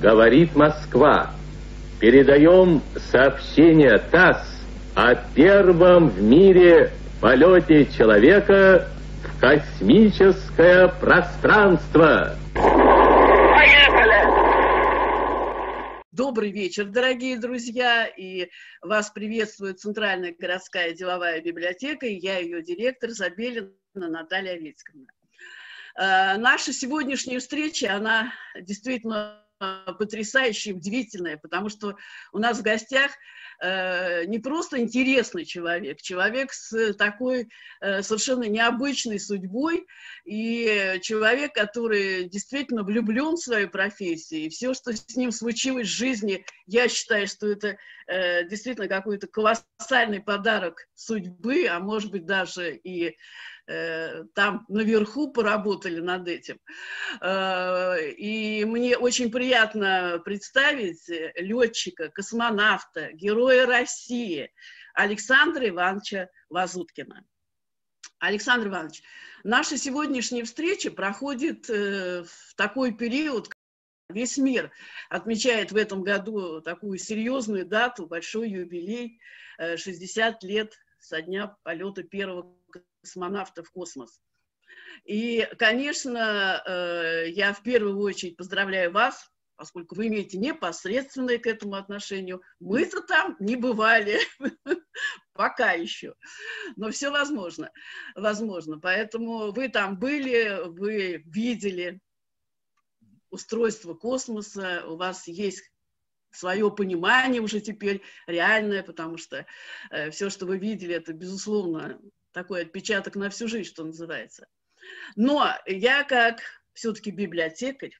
говорит Москва. Передаем сообщение ТАСС о первом в мире полете человека в космическое пространство. Добрый вечер, дорогие друзья, и вас приветствует Центральная городская деловая библиотека, и я ее директор Забелина Наталья Овецкина. Э, наша сегодняшняя встреча, она действительно потрясающая, удивительная, потому что у нас в гостях э, не просто интересный человек, человек с такой э, совершенно необычной судьбой, и человек, который действительно влюблен в свою профессию, и все, что с ним случилось в жизни, я считаю, что это э, действительно какой-то колоссальный подарок судьбы, а может быть даже и Э, там наверху поработали над этим. Э, и мне очень приятно представить летчика, космонавта, героя России Александра Ивановича Лазуткина. Александр Иванович, наша сегодняшняя встреча проходит э, в такой период, Весь мир отмечает в этом году такую серьезную дату, большой юбилей, 60 лет со дня полета первого космонавтов в космос. И, конечно, э, я в первую очередь поздравляю вас, поскольку вы имеете непосредственное к этому отношение. Мы-то там не бывали, пока еще, но все возможно, возможно. Поэтому вы там были, вы видели устройство космоса, у вас есть свое понимание уже теперь реальное, потому что э, все, что вы видели, это, безусловно, такой отпечаток на всю жизнь, что называется. Но я как все-таки библиотекарь,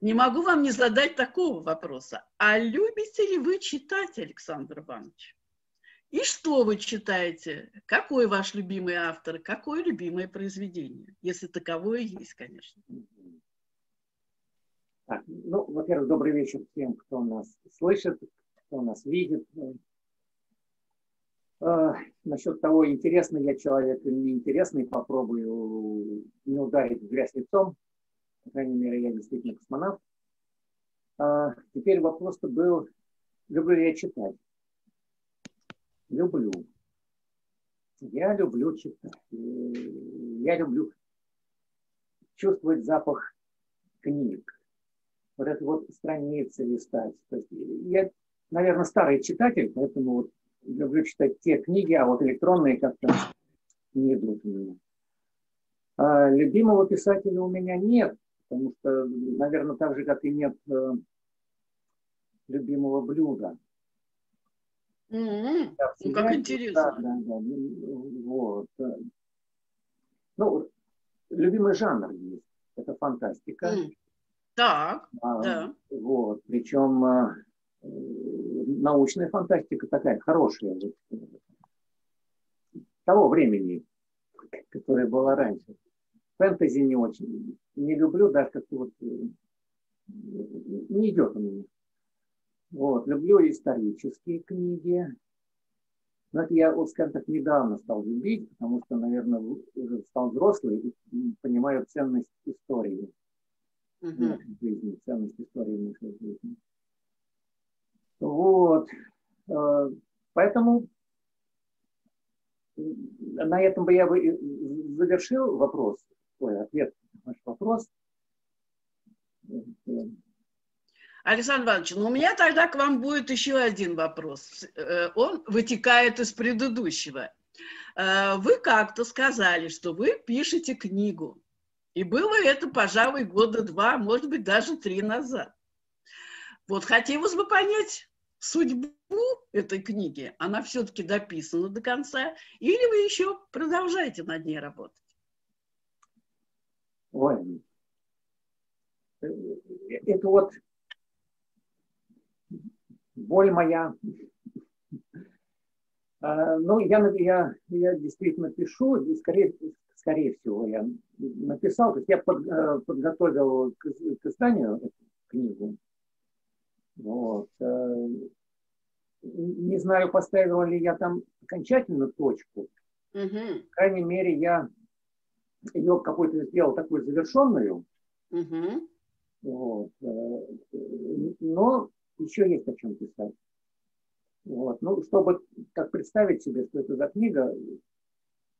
не могу вам не задать такого вопроса. А любите ли вы читать, Александр Иванович? И что вы читаете? Какой ваш любимый автор? Какое любимое произведение? Если таковое есть, конечно. Так, ну, во-первых, добрый вечер всем, кто нас слышит, кто нас видит. Э, насчет того, интересный я человек или неинтересный, попробую не ударить в грязь лицом. По крайней мере, я действительно космонавт. А, теперь вопрос-то был, люблю ли я читать? Люблю. Я люблю читать. Я люблю чувствовать запах книг. Вот это вот страницы листать. То есть я, наверное, старый читатель, поэтому вот люблю читать те книги, а вот электронные как-то не идут у меня. А любимого писателя у меня нет, потому что, наверное, так же, как и нет э, любимого блюда. Mm-hmm. Ну, как интересно. Да, да, да. Вот. Ну, любимый жанр есть. Это фантастика. Mm. Так, а, да. Вот. Причем э, научная фантастика такая хорошая, того времени, которое было раньше. Фэнтези не очень, не люблю, даже как-то вот не идет у меня. Вот, люблю исторические книги. Но это я, вот, скажем так, недавно стал любить, потому что, наверное, уже стал взрослый и понимаю ценность истории в нашей жизни, ценность истории в нашей жизни. Вот. Э, поэтому на этом бы я бы завершил вопрос, ой, ответ на ваш вопрос. Александр Иванович, ну у меня тогда к вам будет еще один вопрос. Э, он вытекает из предыдущего. Э, вы как-то сказали, что вы пишете книгу. И было это, пожалуй, года два, может быть, даже три назад. Вот хотелось бы понять, судьбу этой книги, она все-таки дописана до конца, или вы еще продолжаете над ней работать? Ой, это вот боль моя. А, ну, я, я, я действительно пишу, и скорее, скорее всего, я написал, то есть я под, э, подготовил к, к изданию эту книгу, вот. Э, не знаю, поставила ли я там окончательную точку. Угу. По крайней мере, я ее какой-то сделал такую завершенную. Угу. Вот. Э, но еще есть о чем писать. Вот. Ну, чтобы так представить себе, что это за книга,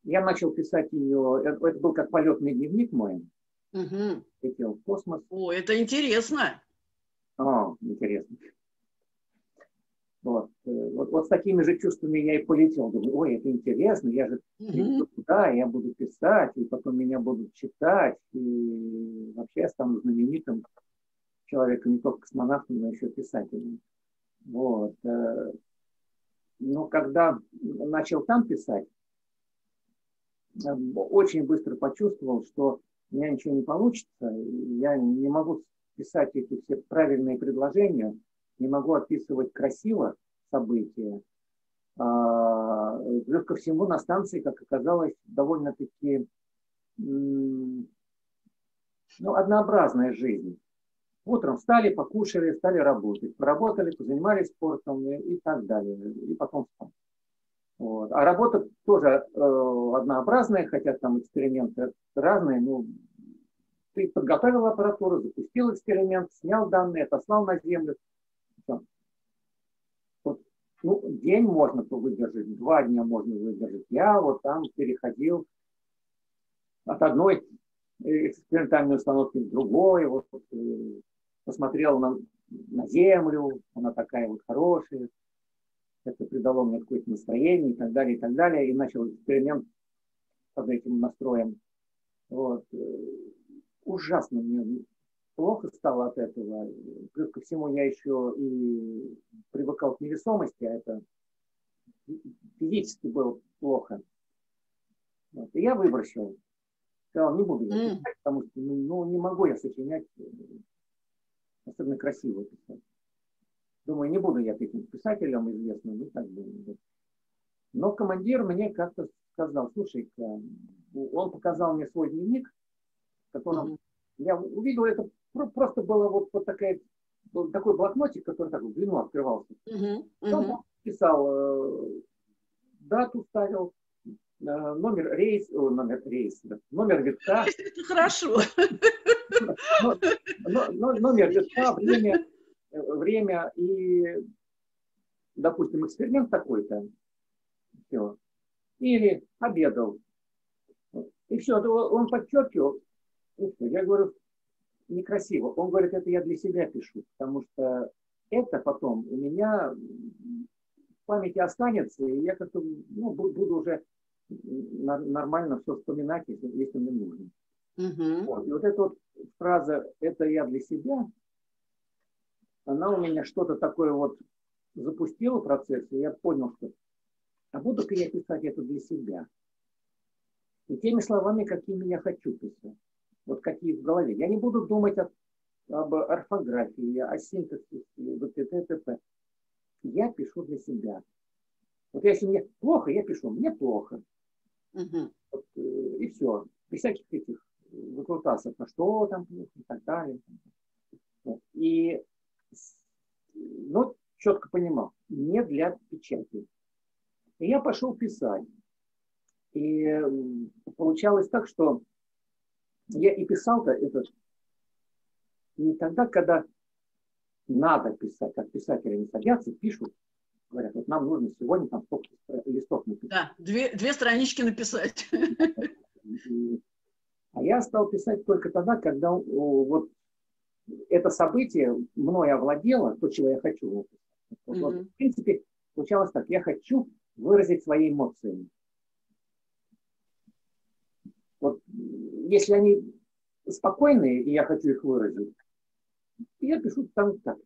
я начал писать ее, это, это был как полетный дневник мой. Угу. Летел в космос. О, это интересно. О, интересно. Вот. Э, вот, вот с такими же чувствами я и полетел. Думаю, ой, это интересно, я же приду туда, я буду писать, и потом меня будут читать, и вообще я стану знаменитым человеком, не только космонавтом, но еще писателем. Вот. Но когда начал там писать, очень быстро почувствовал, что у меня ничего не получится, я не могу писать эти все правильные предложения, не могу описывать красиво события. А, плюс ко всему на станции, как оказалось, довольно-таки ну, однообразная жизнь. Утром встали, покушали, стали работать. Поработали, позанимались спортом и, так далее. И потом спали. Вот. А работа тоже э, однообразная, хотя там эксперименты разные. Ну, ты подготовил аппаратуру, запустил эксперимент, снял данные, отослал на Землю. Вот, ну, день можно выдержать, два дня можно выдержать. Я вот там переходил от одной экспериментальной установки к другой. Вот, э, посмотрел на, на землю, она такая вот хорошая, это придало мне какое-то настроение и так далее, и так далее, и начал эксперимент под этим настроем. Вот. Ужасно мне плохо стало от этого. Плюс ко всему я еще и привыкал к невесомости, а это физически было плохо. Вот. И я выбросил. Сказал, не буду я писать, потому что ну, ну, не могу я сочинять особенно красиво писать. Думаю, не буду я таким писателем известным и так далее. Но командир мне как-то сказал, слушай, он показал мне свой дневник, в котором mm-hmm. я увидел это, просто было вот, вот такая, был такой блокнотик, который так в длину открывался. Mm-hmm. Mm-hmm. Он писал, э, дату ставил, э, номер рейс, о, номер рейс, номер витка. Хорошо номер листа, время, время и, допустим, эксперимент такой-то. Все. Или обедал. И все, он подчеркивал. Я говорю, некрасиво. Он говорит, это я для себя пишу, потому что это потом у меня в памяти останется, и я как-то ну, буду уже нормально все вспоминать, если, если мне нужно. Угу. Вот. И вот эта вот фраза «это я для себя», она у меня что-то такое вот запустила процесс, и я понял, что а буду-ка я писать это для себя. И теми словами, какими я хочу писать. Вот какие в голове. Я не буду думать о, об орфографии, о синтаксисе, вот это, это, это. Я пишу для себя. Вот если мне плохо, я пишу, мне плохо. Угу. Вот, э, и все. Без всяких этих выкрутаться, на что там и так далее. И ну, четко понимал, не для печати. И я пошел писать. И получалось так, что я и писал-то этот не тогда, когда надо писать, как писатели не садятся, пишут, говорят, вот нам нужно сегодня там столько листов написать. Да, две, две странички написать. А я стал писать только тогда, когда вот это событие мной овладело, то, чего я хочу. Вот, mm-hmm. в принципе, получалось так. Я хочу выразить свои эмоции. Вот если они спокойные, и я хочу их выразить, я пишу там так.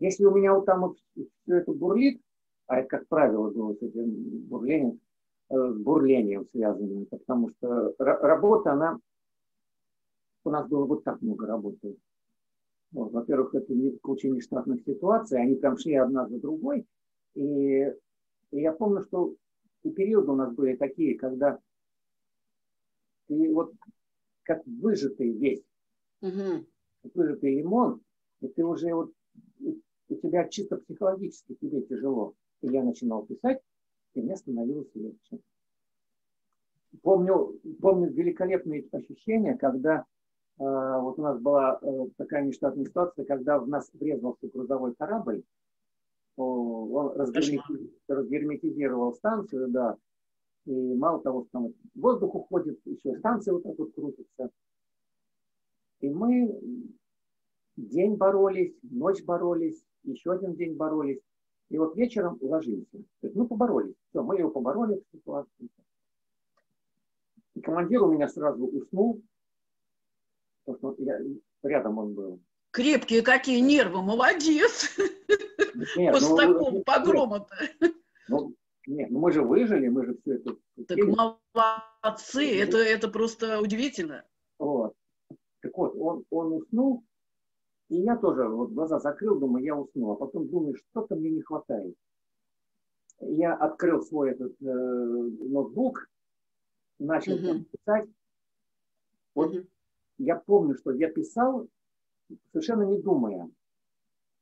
Если у меня вот там вот все это бурлит, а это, как правило, было с этим бурлением, э, бурлением связано, потому что работа, она у нас было вот так много работы. Вот, во-первых, это не куча нештатных ситуаций, они прям шли одна за другой. И, и я помню, что и периоды у нас были такие, когда ты вот как выжатый весь, угу. выжатый лимон, и ты уже вот, у тебя чисто психологически тебе тяжело. И я начинал писать, и мне становилось легче. Помню, помню великолепные ощущения, когда вот у нас была э, такая нештатная ситуация, когда в нас врезался грузовой корабль, он разгерметизировал станцию, да, и мало того, что там воздух уходит, еще станция вот так вот крутится. И мы день боролись, ночь боролись, еще один день боролись. И вот вечером ложимся. То есть мы поборолись. Все, мы его побороли. И командир у меня сразу уснул, потому что я, рядом он был. Крепкие какие нервы, молодец. Нет, После ну, такого погрома-то. Ну, нет, ну мы же выжили, мы же все это... Так молодцы, это, это просто удивительно. Вот. Так вот, он, он уснул, и я тоже вот глаза закрыл, думаю, я уснул, а потом думаю, что-то мне не хватает. Я открыл свой этот э, ноутбук, начал uh-huh. писать. Вот uh-huh. Я помню, что я писал, совершенно не думая,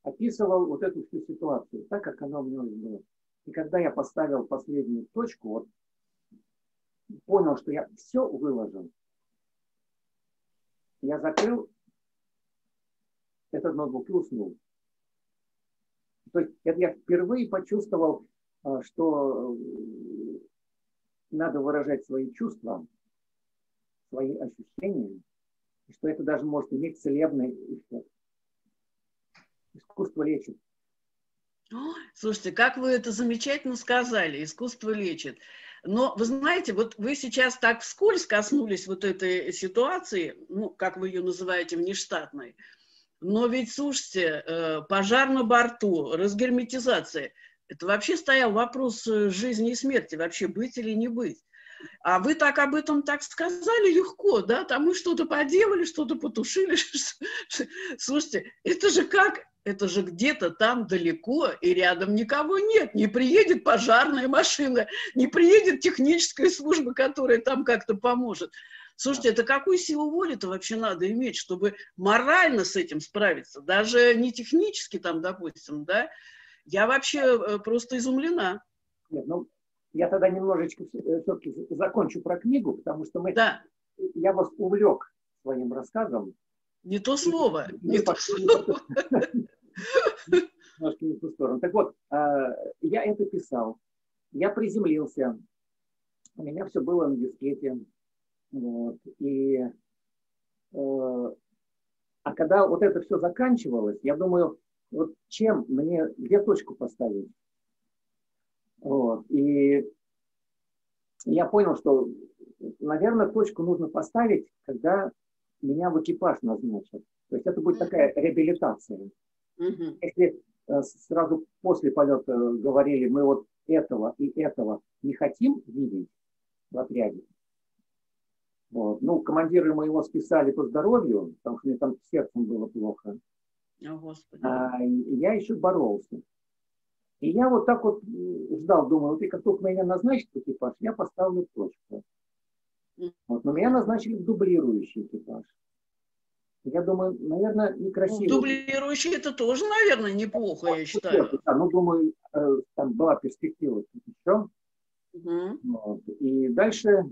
описывал вот эту всю ситуацию, так, как она у меня было. И когда я поставил последнюю точку, вот понял, что я все выложил, я закрыл этот ноутбук и уснул. То есть это я впервые почувствовал, а, что э, надо выражать свои чувства, свои ощущения, и что это даже может иметь целебный эффект. Искусство лечит. Слушайте, как вы это замечательно сказали, искусство лечит. Но вы знаете, вот вы сейчас так вскользь коснулись вот этой ситуации, ну, как вы ее называете, внештатной. Но ведь, слушайте, э, пожар на борту, разгерметизация, это вообще стоял вопрос э, жизни и смерти, вообще быть или не быть. А вы так об этом так сказали легко, да, там мы что-то поделали, что-то потушили. Слушайте, это же как, это же где-то там далеко, и рядом никого нет. Не приедет пожарная машина, не приедет техническая служба, которая там как-то поможет. Слушайте, это какую силу воли-то вообще надо иметь, чтобы морально с этим справиться? Даже не технически там, допустим, да? Я вообще э, просто изумлена. Нет, ну, я тогда немножечко э, все-таки закончу про книгу, потому что мы... Да. Я вас увлек своим рассказом. Не то слово. Не, не то слово. Немножко не в ту сторону. Так вот, а, я это писал. Я приземлился. У меня все было на дискете. Вот. И, э, а когда вот это все заканчивалось, я думаю, вот чем мне, где точку поставить? Вот. И я понял, что, наверное, точку нужно поставить, когда меня в экипаж назначат. То есть это будет такая реабилитация. Если э, сразу после полета говорили, мы вот этого и этого не хотим видеть в отряде, вот. Ну, командиры моего списали по здоровью, потому что мне там сердцем было плохо. О, Господи. А, я еще боролся. И я вот так вот ждал, думаю, вот и как только меня назначат экипаж, я поставлю точку. Вот, но меня назначили в дублирующий экипаж. Я думаю, наверное, некрасиво. Дублирующий это тоже, наверное, неплохо, я считаю. Да, ну, думаю, э, там была перспектива еще. Угу. Вот. И дальше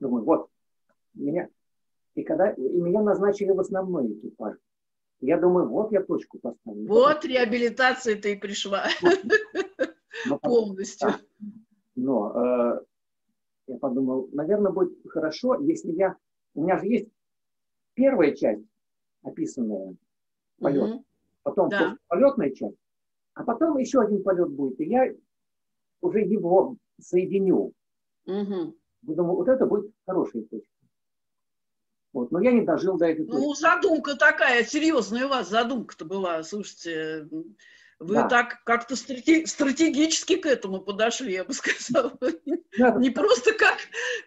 думаю, вот, меня, и когда, и меня назначили в основной экипаж. Я думаю, вот я точку поставлю. Вот реабилитация-то и пришла. Но, Полностью. Но э, я подумал, наверное, будет хорошо, если я... У меня же есть первая часть, описанная, полет, угу. потом да. полетная часть, а потом еще один полет будет, и я уже его соединю. Угу. Думаю, вот это будет хорошая точка. Вот. Но я не дожил до этой точки. Ну, задумка такая, серьезная у вас задумка-то была, слушайте. Вы да. так как-то стратегически к этому подошли, я бы сказала. Да. Не просто как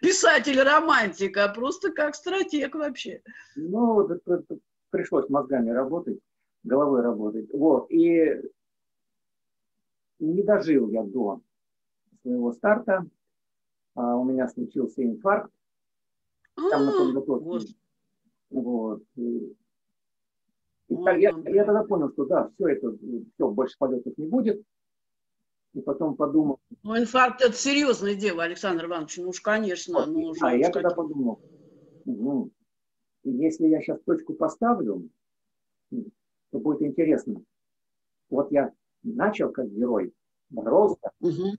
писатель-романтик, а просто как стратег вообще. Ну, пришлось мозгами работать, головой работать. Вот. И не дожил я до своего старта а, у меня случился инфаркт. Там на подготовке. Вот. И, так, я, я тогда понял, что да, все это, все, больше полетов не будет. И потом подумал. Ну, инфаркт это серьезное дело, Александр Иванович, ну уж, конечно. Вот, ну, а, я тогда подумал, Ну, если я сейчас точку поставлю, то будет интересно. Вот я начал как герой, боролся, угу.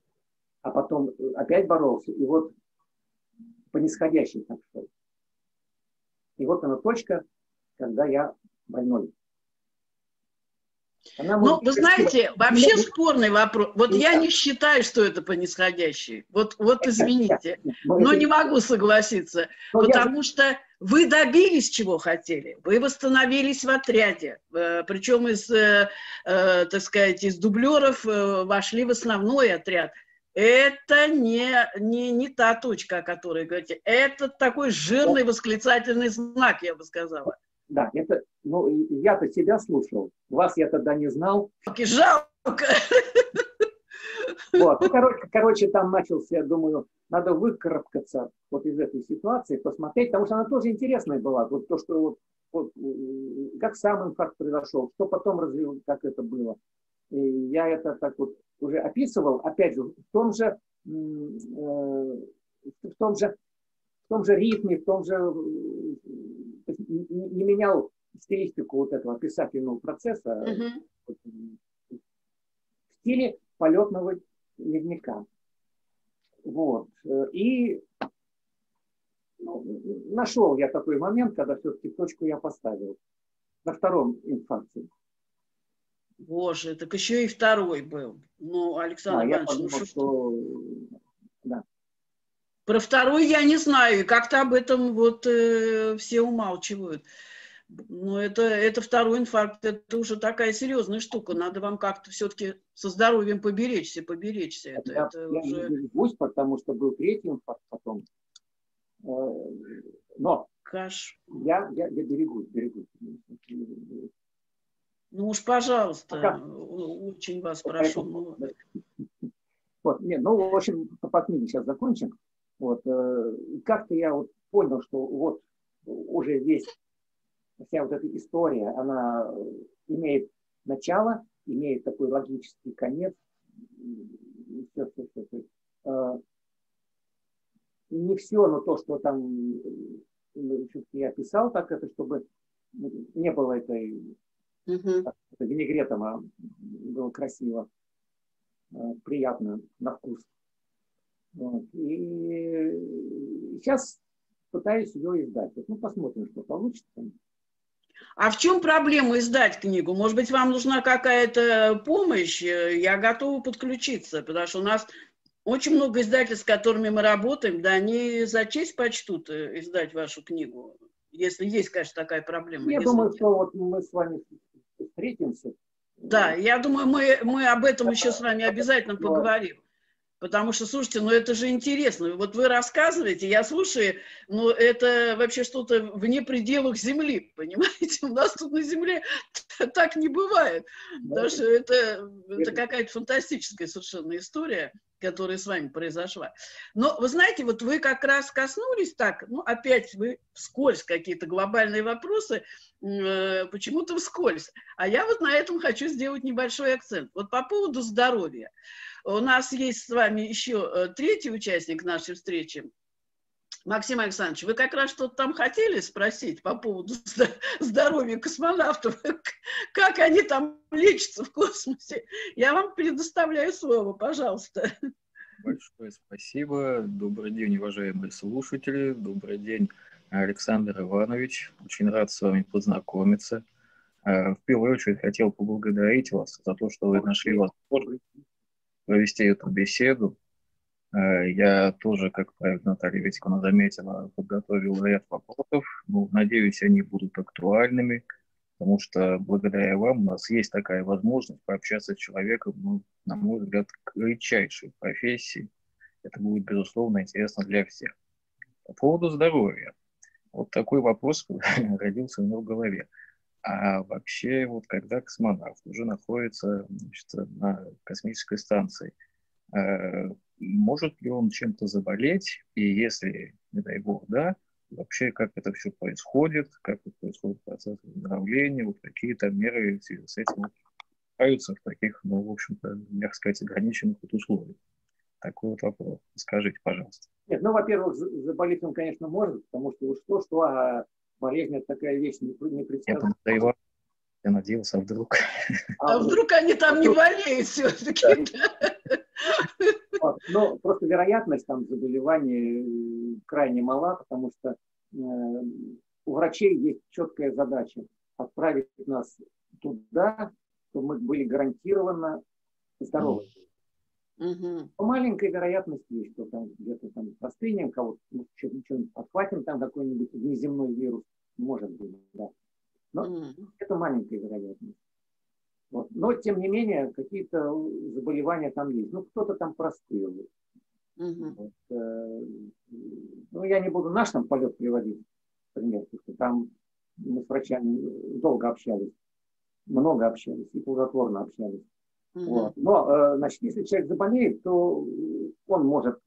а потом опять боролся, и вот по нисходящей так что. И вот она точка, когда я больной. Она ну, вы знаете, вообще спорный вопрос. Вот я не считаю, что это по нисходящей. Вот, вот извините, но не могу согласиться, потому что вы добились чего хотели. Вы восстановились в отряде, э, причем из, э, э, так сказать, из дублеров вошли в основной отряд. Это не, не, не та точка, о которой говорите. Это такой жирный восклицательный знак, я бы сказала. Да, это, ну, я-то себя слушал, вас я тогда не знал. Жалко. Вот, ну, короче, короче, там начался, я думаю, надо выкарабкаться вот из этой ситуации, посмотреть, потому что она тоже интересная была. Вот то, что вот, вот, как сам инфаркт произошел, что потом развил, как это было. И я это так вот уже описывал, опять же, в том же, э, в том же, в том же ритме, в том же, не менял стилистику вот этого писательного процесса uh-huh. в стиле полетного ледника. Вот. И ну, нашел я такой момент, когда все-таки точку я поставил. На втором инфаркте. Боже, так еще и второй был. Ну, Александр да, Иванович, ну подумал, ну что... Да. Про второй я не знаю, и как-то об этом вот э, все умалчивают. Но это, это второй инфаркт, это уже такая серьезная штука. Надо вам как-то все-таки со здоровьем поберечься, поберечься. Это, я, это я уже... не берегусь, потому что был третий инфаркт потом. Э, но Каш. Я, я, я берегусь, берегусь. Ну уж, пожалуйста, Пока. очень вас прошу. Ну. Вот, нет, ну, в общем, по книге сейчас закончим. Вот, э, как-то я вот понял, что вот уже весь, вся вот эта история, она имеет начало, имеет такой логический конец. Все, все, все, все. Э, не все, но то, что там я писал, так это, чтобы не было этой Угу. Винегретом а было красиво, э, приятно на вкус. Вот. И сейчас пытаюсь ее издать. Ну, посмотрим, что получится. А в чем проблема издать книгу? Может быть, вам нужна какая-то помощь? Я готова подключиться, потому что у нас очень много издательств, с которыми мы работаем, да, они за честь почтут э, издать вашу книгу, если есть, конечно, такая проблема. Я если думаю, нет. что вот мы с вами встретимся. Да, я думаю, мы, мы об этом еще с вами обязательно поговорим. Потому что, слушайте, ну это же интересно. Вот вы рассказываете, я слушаю, но это вообще что-то вне пределах Земли, понимаете? У нас тут на Земле так не бывает. Что это, это какая-то фантастическая совершенно история которая с вами произошла. Но вы знаете, вот вы как раз коснулись так, ну опять вы вскользь какие-то глобальные вопросы, э, почему-то вскользь. А я вот на этом хочу сделать небольшой акцент. Вот по поводу здоровья. У нас есть с вами еще э, третий участник нашей встречи, Максим Александрович, вы как раз что-то там хотели спросить по поводу здоровья космонавтов, как они там лечатся в космосе. Я вам предоставляю слово, пожалуйста. Большое спасибо. Добрый день, уважаемые слушатели. Добрый день, Александр Иванович. Очень рад с вами познакомиться. А, в первую очередь хотел поблагодарить вас за то, что вы нашли возможность провести эту беседу. Э, я тоже, как правильно Наталья Витьковна заметила, подготовил ряд вопросов. Ну, надеюсь, они будут актуальными, потому что благодаря вам у нас есть такая возможность пообщаться с человеком, ну, на мой взгляд, редчайшей профессии. Это будет, безусловно, интересно для всех. По поводу здоровья. Вот такой вопрос родился у меня в голове. А вообще, вот когда космонавт уже находится значит, на космической станции, э, может ли он чем-то заболеть, и если, не дай бог, да, вообще как это все происходит, как это происходит процесс выздоровления, вот какие-то меры в связи с этим в таких, ну, в общем-то, мягко сказать, ограниченных вот условиях. Такой вот вопрос. Скажите, пожалуйста. Нет, ну, во-первых, заболеть он, конечно, может, потому что уж то, что а болезнь это такая вещь непредсказуемая. Я, я надеялся, а вдруг... А, а вдруг они там не болеют все-таки? Вот. Но просто вероятность там заболевания э, крайне мала, потому что э, у врачей есть четкая задача отправить нас туда, чтобы мы были гарантированно здоровы. Угу. По маленькой вероятности, что там где-то там простынем, кого-то ну, что-нибудь подхватим, там какой-нибудь внеземной вирус, может быть, да. Но угу. это маленькая вероятность. Вот. Но, тем не менее, какие-то заболевания там есть. Ну, кто-то там простыл. Угу. Вот, э, ну, я не буду наш там полет приводить, пример, потому что там мы с врачами долго общались, много общались и плодотворно общались. Угу. Вот. Но, э, значит, если человек заболеет, то он может,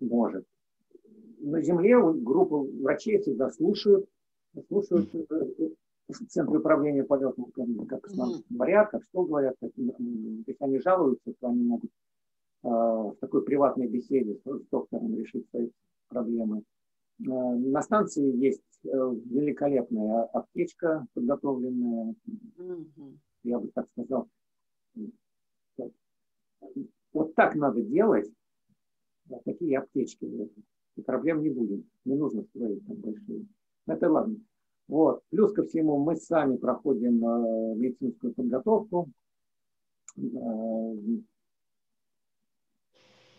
может. На Земле группа врачей всегда слушают, слушают центре управления полетом, как говорят, как что говорят, как, если они жалуются, то они могут э, в такой приватной беседе с, доктором решить свои проблемы. Э, на станции есть э, великолепная аптечка подготовленная, mm-hmm. я бы так сказал. Вот так надо делать, вот такие аптечки. И проблем не будет. Не нужно строить там большие. Это ладно. Вот. Плюс ко всему мы сами проходим э, медицинскую подготовку. Э,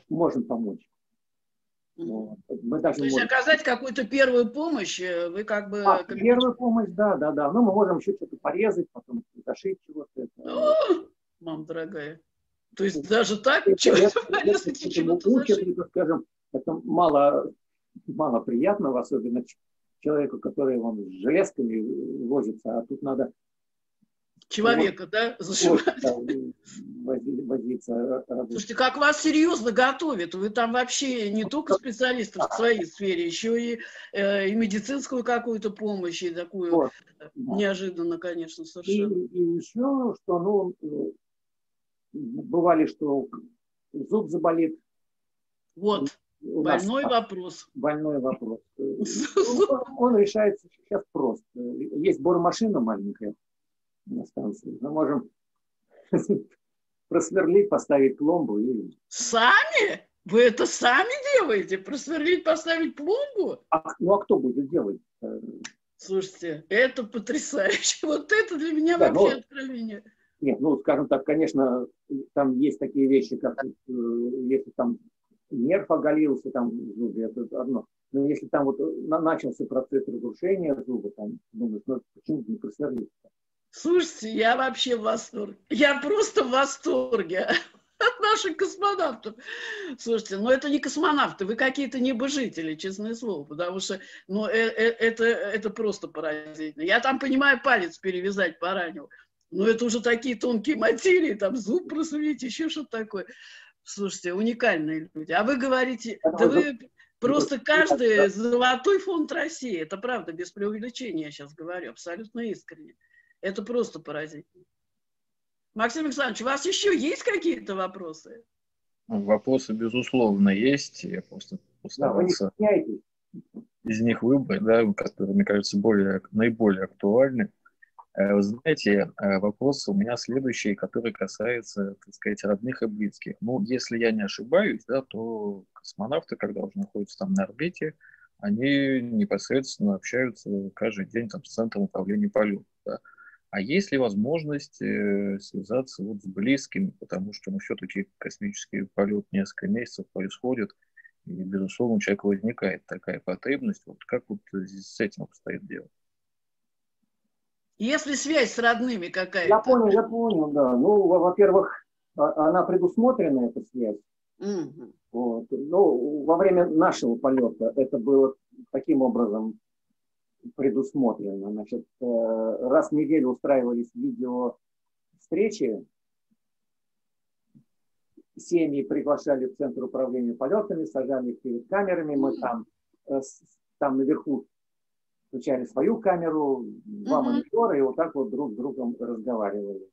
можем помочь. Вот. Мы даже То есть можем... оказать какую-то первую помощь, э, вы как бы... А, как... Первую помощь, да, да, да. Ну, мы можем еще что-то порезать, потом зашить чего-то. О, мам дорогая. То есть даже так? Чего-то скажем, это мало, мало приятного, особенно человеку, который он с железками возится, а тут надо человека, вот, да, зашивать. Да, возиться, Слушайте, как вас серьезно готовят? Вы там вообще не только специалисты в своей сфере, еще и, э, и медицинскую какую-то помощь, и такую вот, неожиданно, конечно, совершенно. И, и еще, что, ну, э, бывали, что зуб заболит. Вот. Больной нас, вопрос. Больной вопрос. Он, он решается сейчас просто. Есть бормашина маленькая на станции. Мы можем просверлить, поставить пломбу. И... Сами? Вы это сами делаете? Просверлить, поставить пломбу? А, ну а кто будет делать? Слушайте, это потрясающе. Вот это для меня да, вообще но... откровение. Нет, ну, скажем так, конечно, там есть такие вещи, как э, если там нерв оголился там в зубе, это одно. Но если там вот начался процесс разрушения зуба, там, думаешь, ну почему не просверлить? Слушайте, я вообще в восторге. Я просто в восторге от наших космонавтов. Слушайте, ну это не космонавты, вы какие-то небожители, честное слово, потому что ну, э -э это, это просто поразительно. Я там, понимаю, палец перевязать поранил. Но это уже такие тонкие материи, там зуб просверлить, еще что-то такое. Слушайте, уникальные люди. А вы говорите, да вы просто каждый золотой фонд России. Это правда, без преувеличения я сейчас говорю, абсолютно искренне. Это просто поразительно. Максим Александрович, у вас еще есть какие-то вопросы? Ну, вопросы, безусловно, есть. Я просто постарался да, из них выбрать, да, которые, мне кажется, более, наиболее актуальны. Э, вы знаете, э, вопрос у меня следующий, который касается, так сказать, родных и близких. Ну, если я не ошибаюсь, да, то космонавты, когда уже находятся там на орбите, они непосредственно общаются каждый день там, с центром управления полетом. Да. А есть ли возможность э, связаться вот с близкими, потому что ну, все-таки космический полет несколько месяцев происходит, и, безусловно, у человека возникает такая потребность. Вот как вот с этим обстоит дело? Если связь с родными какая-то. Я понял, я понял, да. Ну, во-первых, а, она предусмотрена, эта связь. Угу. Вот. Ну, во время нашего полета это было таким образом предусмотрено. Значит, э, раз в неделю устраивались видео встречи, семьи приглашали в Центр управления полетами, сажали их перед камерами, мы там, э, там наверху включали свою камеру, два mm-hmm. монитора, и вот так вот друг с другом разговаривали.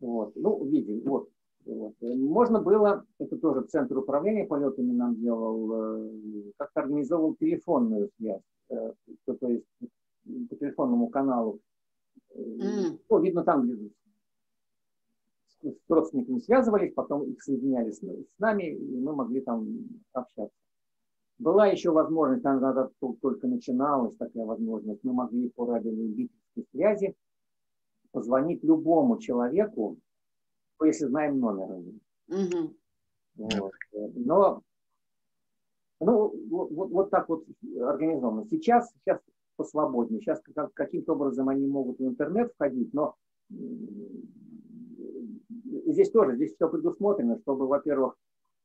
Вот. Ну, видели, вот. Вот. Можно было, это тоже Центр управления полетами нам делал, э, как-то организовал телефонную связь, э, то есть по телефонному каналу. Mm. Ну, видно, там с родственниками связывались, потом их соединяли с, с нами, и мы могли там общаться. Была еще возможность, она только начиналась такая возможность, мы могли по радиолюбительской связи позвонить любому человеку, если знаем номер. Угу. Вот. Но ну, вот, вот, вот так вот организовано. Сейчас, сейчас посвободнее. Сейчас как, каким-то образом они могут в интернет входить, но здесь тоже, здесь все предусмотрено, чтобы, во-первых,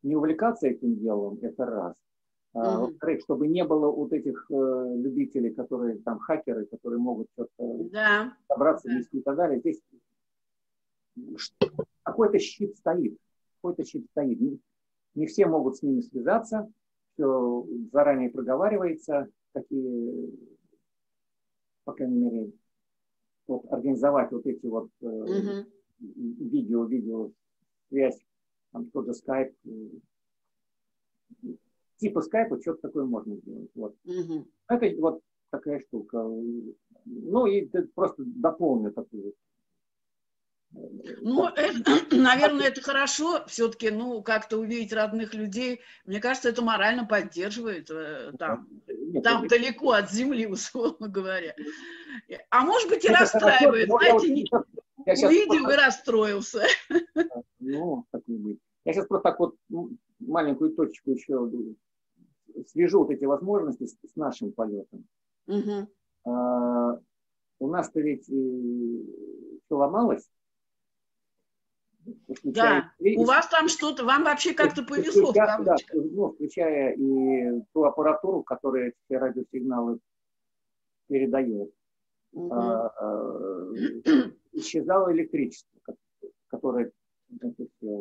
не увлекаться этим делом, это раз. А, во-вторых, чтобы не было вот этих э, любителей, которые там хакеры, которые могут что-то да. собраться, вести и так далее. Здесь какой-то щит стоит, какой-то щит стоит. Не, не все могут с ними связаться, все заранее проговаривается, какие, по крайней мере, вот, организовать вот эти вот э, угу. видео, видео связь, там тот же скайп, типа скайпа что-то такое можно сделать. Вот. Угу. Это вот такая штука. Ну и просто дополню такую ну, это, наверное, это хорошо, все-таки, ну, как-то увидеть родных людей. Мне кажется, это морально поддерживает э, там, там далеко от земли, условно говоря. А может быть и расстраивает, знаете, не, увидел и расстроился. Ну, так не быть. Я сейчас просто так вот ну, маленькую точку еще свяжу вот эти возможности с, с нашим полетом. Угу. А, у нас-то ведь все ломалось, да, и, у вас там что-то, вам вообще как-то повезло. Включая, да, ну, включая и ту аппаратуру, которая эти радиосигналы передает. Угу. А, а, исчезало электричество, которое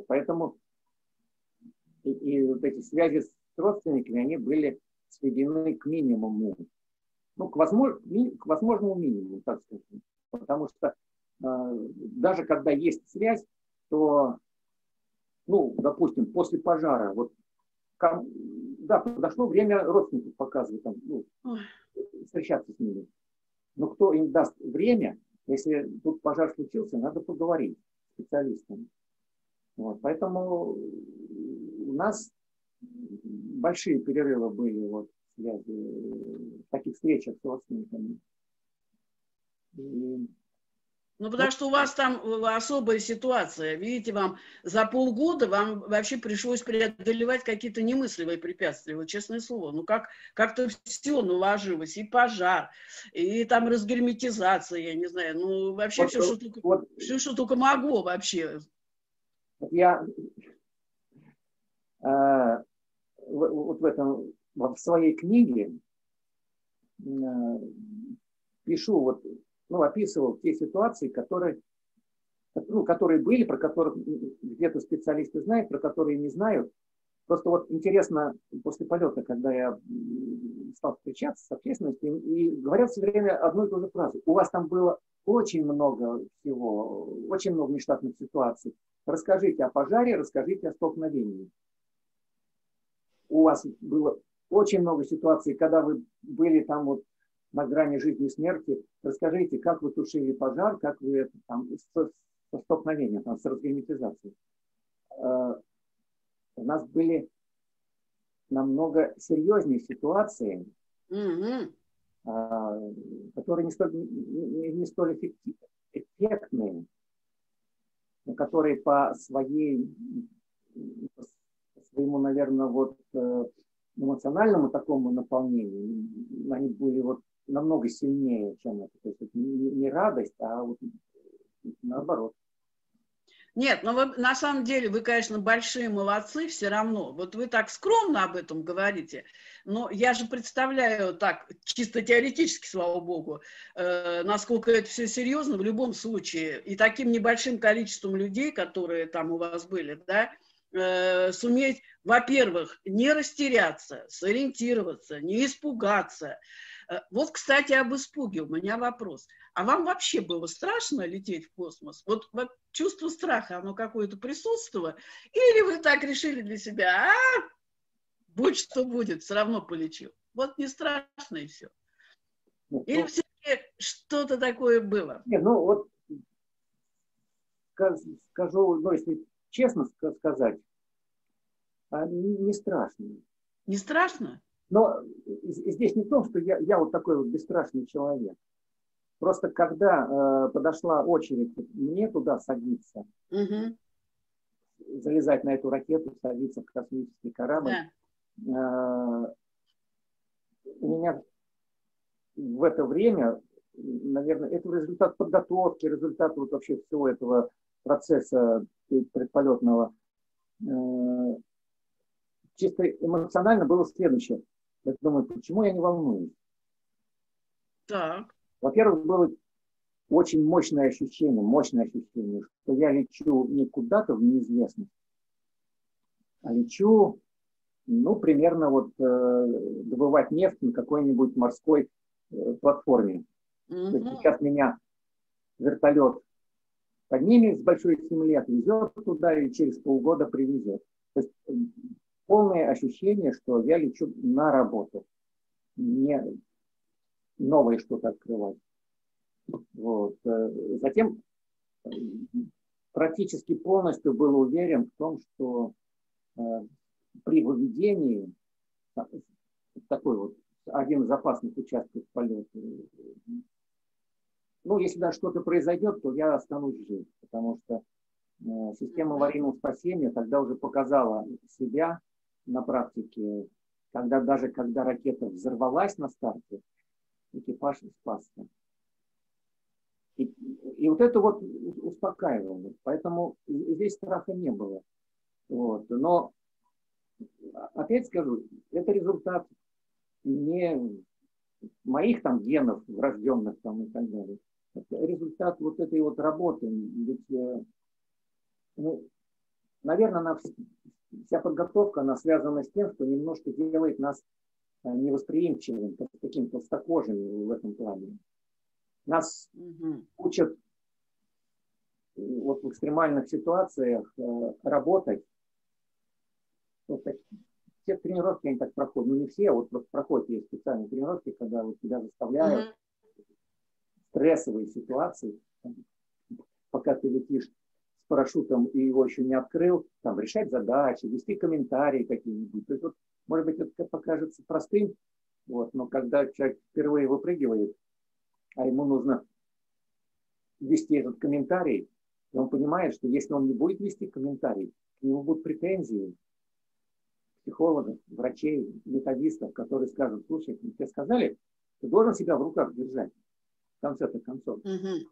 Поэтому и, и вот эти связи с родственниками, они были сведены к минимуму. Ну, к, возможно, к возможному минимуму, так скажем. Потому что э, даже когда есть связь, что, ну, допустим, после пожара, вот, да, подошло время родственников показывать, там, ну, встречаться с ними. Но кто им даст время, если тут пожар случился, надо поговорить с специалистами. Вот, поэтому у нас большие перерывы были вот, в в таких встречах с родственниками. И ну, потому что у вас там э, особая ситуация. Видите, вам за полгода вам вообще пришлось преодолевать какие-то немыслимые препятствия, вот честное слово. Ну, как, как-то все наложилось, и пожар, и там разгерметизация, я не знаю, ну, вообще вот, все, что только, вот, все, что только могло вообще. Я э, вот в этом, в своей книге э, пишу вот ну, описывал те ситуации, которые, ну, которые были, про которых где-то специалисты знают, про которые не знают. Просто вот интересно, после полета, когда я стал встречаться с общественностью, и говорят все время одну и ту же фразу. У вас там было очень много всего, очень много нештатных ситуаций. Расскажите о пожаре, расскажите о столкновении. У вас было очень много ситуаций, когда вы были там вот на грани жизни и смерти. Расскажите, как вы тушили пожар, как вы там, со, со столкновением, там, с разгерметизацией. Э, у нас были намного серьезнее ситуации, mm-hmm. э, которые не столь, не, не столь эффектные, но которые по своей, по своему, наверное, вот э, эмоциональному такому наполнению, они были вот намного сильнее, чем это. То есть это не, радость, а вот наоборот. Нет, но вы, на самом деле вы, конечно, большие молодцы все равно. Вот вы так скромно об этом говорите, но я же представляю так, чисто теоретически, слава богу, э, насколько это все серьезно в любом случае. И таким небольшим количеством людей, которые там у вас были, да, э, суметь, во-первых, не растеряться, сориентироваться, не испугаться, Э, вот, кстати, об испуге у меня вопрос. А вам вообще было страшно лететь в космос? Вот, вот чувство страха, оно какое-то присутствовало? Или вы так решили для себя, а, будь что будет, все равно полечу? Вот не страшно и все. Ну, Или ну, все-таки что-то такое было? Не, ну вот скажу, ну если честно сказать, а, не страшно. Не страшно? Но здесь не то, что я, я вот такой вот бесстрашный человек. Просто когда э, подошла очередь мне туда садиться, угу. залезать на эту ракету, садиться в космический корабль, да. э, у меня в это время, наверное, это результат подготовки, результат вот вообще всего этого процесса предполетного. Э, чисто эмоционально было следующее. Я думаю, почему я не волнуюсь? Так. Во-первых, было очень мощное ощущение, мощное ощущение, что я лечу не куда-то в неизвестность, а лечу, ну, примерно вот э, добывать нефть на какой-нибудь морской э, платформе. Mm-hmm. сейчас меня вертолет поднимет с большой земли, отвезет туда и через полгода привезет. То есть полное ощущение, что я лечу на работу, не новое что-то открывать. Вот. Э, затем э, практически полностью был уверен в том, что э, при выведении такой вот один из опасных участков полета, ну, если даже что-то произойдет, то я останусь жив, потому что система аварийного спасения тогда уже показала себя на практике, когда даже когда ракета взорвалась на старте, экипаж спасся. И, и вот это вот успокаивало. Поэтому здесь страха не было. Вот. Но опять скажу, это результат не моих там генов врожденных там и так далее. Результат вот этой вот работы. Ведь, э, ну, наверное, она вся подготовка, она связана с тем, что немножко делает нас э, невосприимчивым, таким толстокожими в этом плане. Нас угу. учат вот в экстремальных ситуациях э, работать. Вот так, все тренировки они так проходят, ну не все, вот, проходят есть специальные тренировки, когда вот тебя заставляют. Стрессовые ситуации, пока ты летишь парашютом и его еще не открыл, там, решать задачи, вести комментарии какие-нибудь. То есть, вот, может быть, это покажется простым, вот, но когда человек впервые выпрыгивает, а ему нужно вести этот комментарий, и он понимает, что если он не будет вести комментарий, к нему будут претензии психологов, врачей, методистов, которые скажут, слушай, тебе сказали, ты должен себя в руках держать конце-то концов. Угу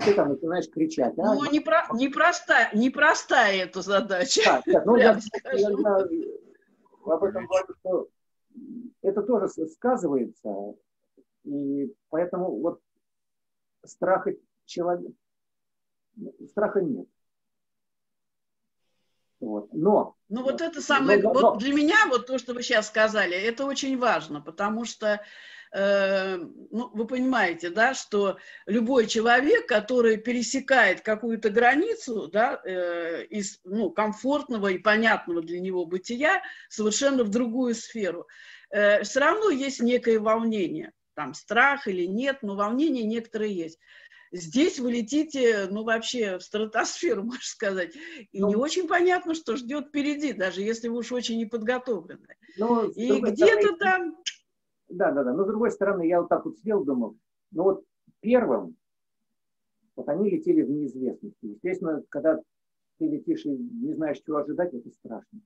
ты там начинаешь кричать. А? Ну, непро, непростая, непростая эта задача. Да, ну, я, я, я об этом говорю, что это тоже сказывается, и поэтому вот страха человека, страха нет. Вот. Но. Ну вот это самое, но, но, вот для меня вот то, что вы сейчас сказали, это очень важно, потому что Э, ну, вы понимаете, да, что любой человек, который пересекает какую-то границу, да, э, из ну, комфортного и понятного для него бытия совершенно в другую сферу, э, все равно есть некое волнение, там страх или нет, но волнение некоторые есть. Здесь вы летите, ну, вообще в стратосферу, можно сказать. И ну, не очень понятно, что ждет впереди, даже если вы уж очень неподготовлены. Ну, и где-то там да, да, да. Но с другой стороны, я вот так вот сидел, думал, ну вот первым, вот они летели в неизвестность. Естественно, когда ты летишь и не знаешь, чего ожидать, это страшно.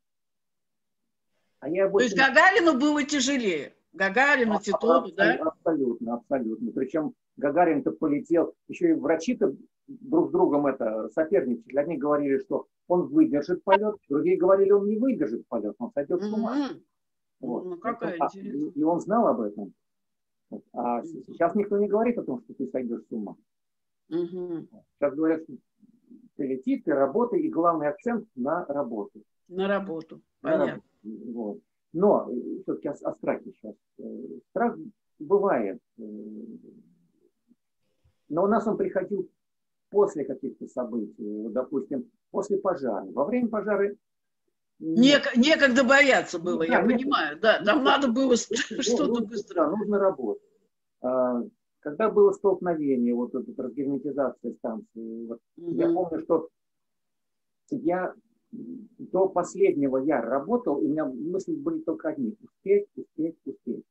А я больше... То есть Гагарину было тяжелее? Гагарину, Титову, да? Абсолютно, абсолютно. Причем Гагарин-то полетел, еще и врачи-то друг с другом это соперничали. Одни говорили, что он выдержит полет, другие говорили, он не выдержит полет, он сойдет с ума. Mm-hmm. Вот. Ну, какая это, И он знал об этом. А сейчас никто не говорит о том, что ты сойдешь с ума. Угу. Сейчас говорят, что ты лети, ты работай, и главный акцент на работу. На работу, понятно. Вот. Но все-таки о, о страхе сейчас. Э, страх бывает. Э, Но у нас он приходил после каких-то событий, допустим, после пожара. Во время пожара Нек, некогда бояться было, да, я некогда. понимаю. Да, нам надо было что-то быстро. Да, нужно работать. А, когда было столкновение, вот эта разгерметизация станции, вот, угу. я помню, что я до последнего я работал, и у меня мысли были только одни. Успеть, успеть, успеть.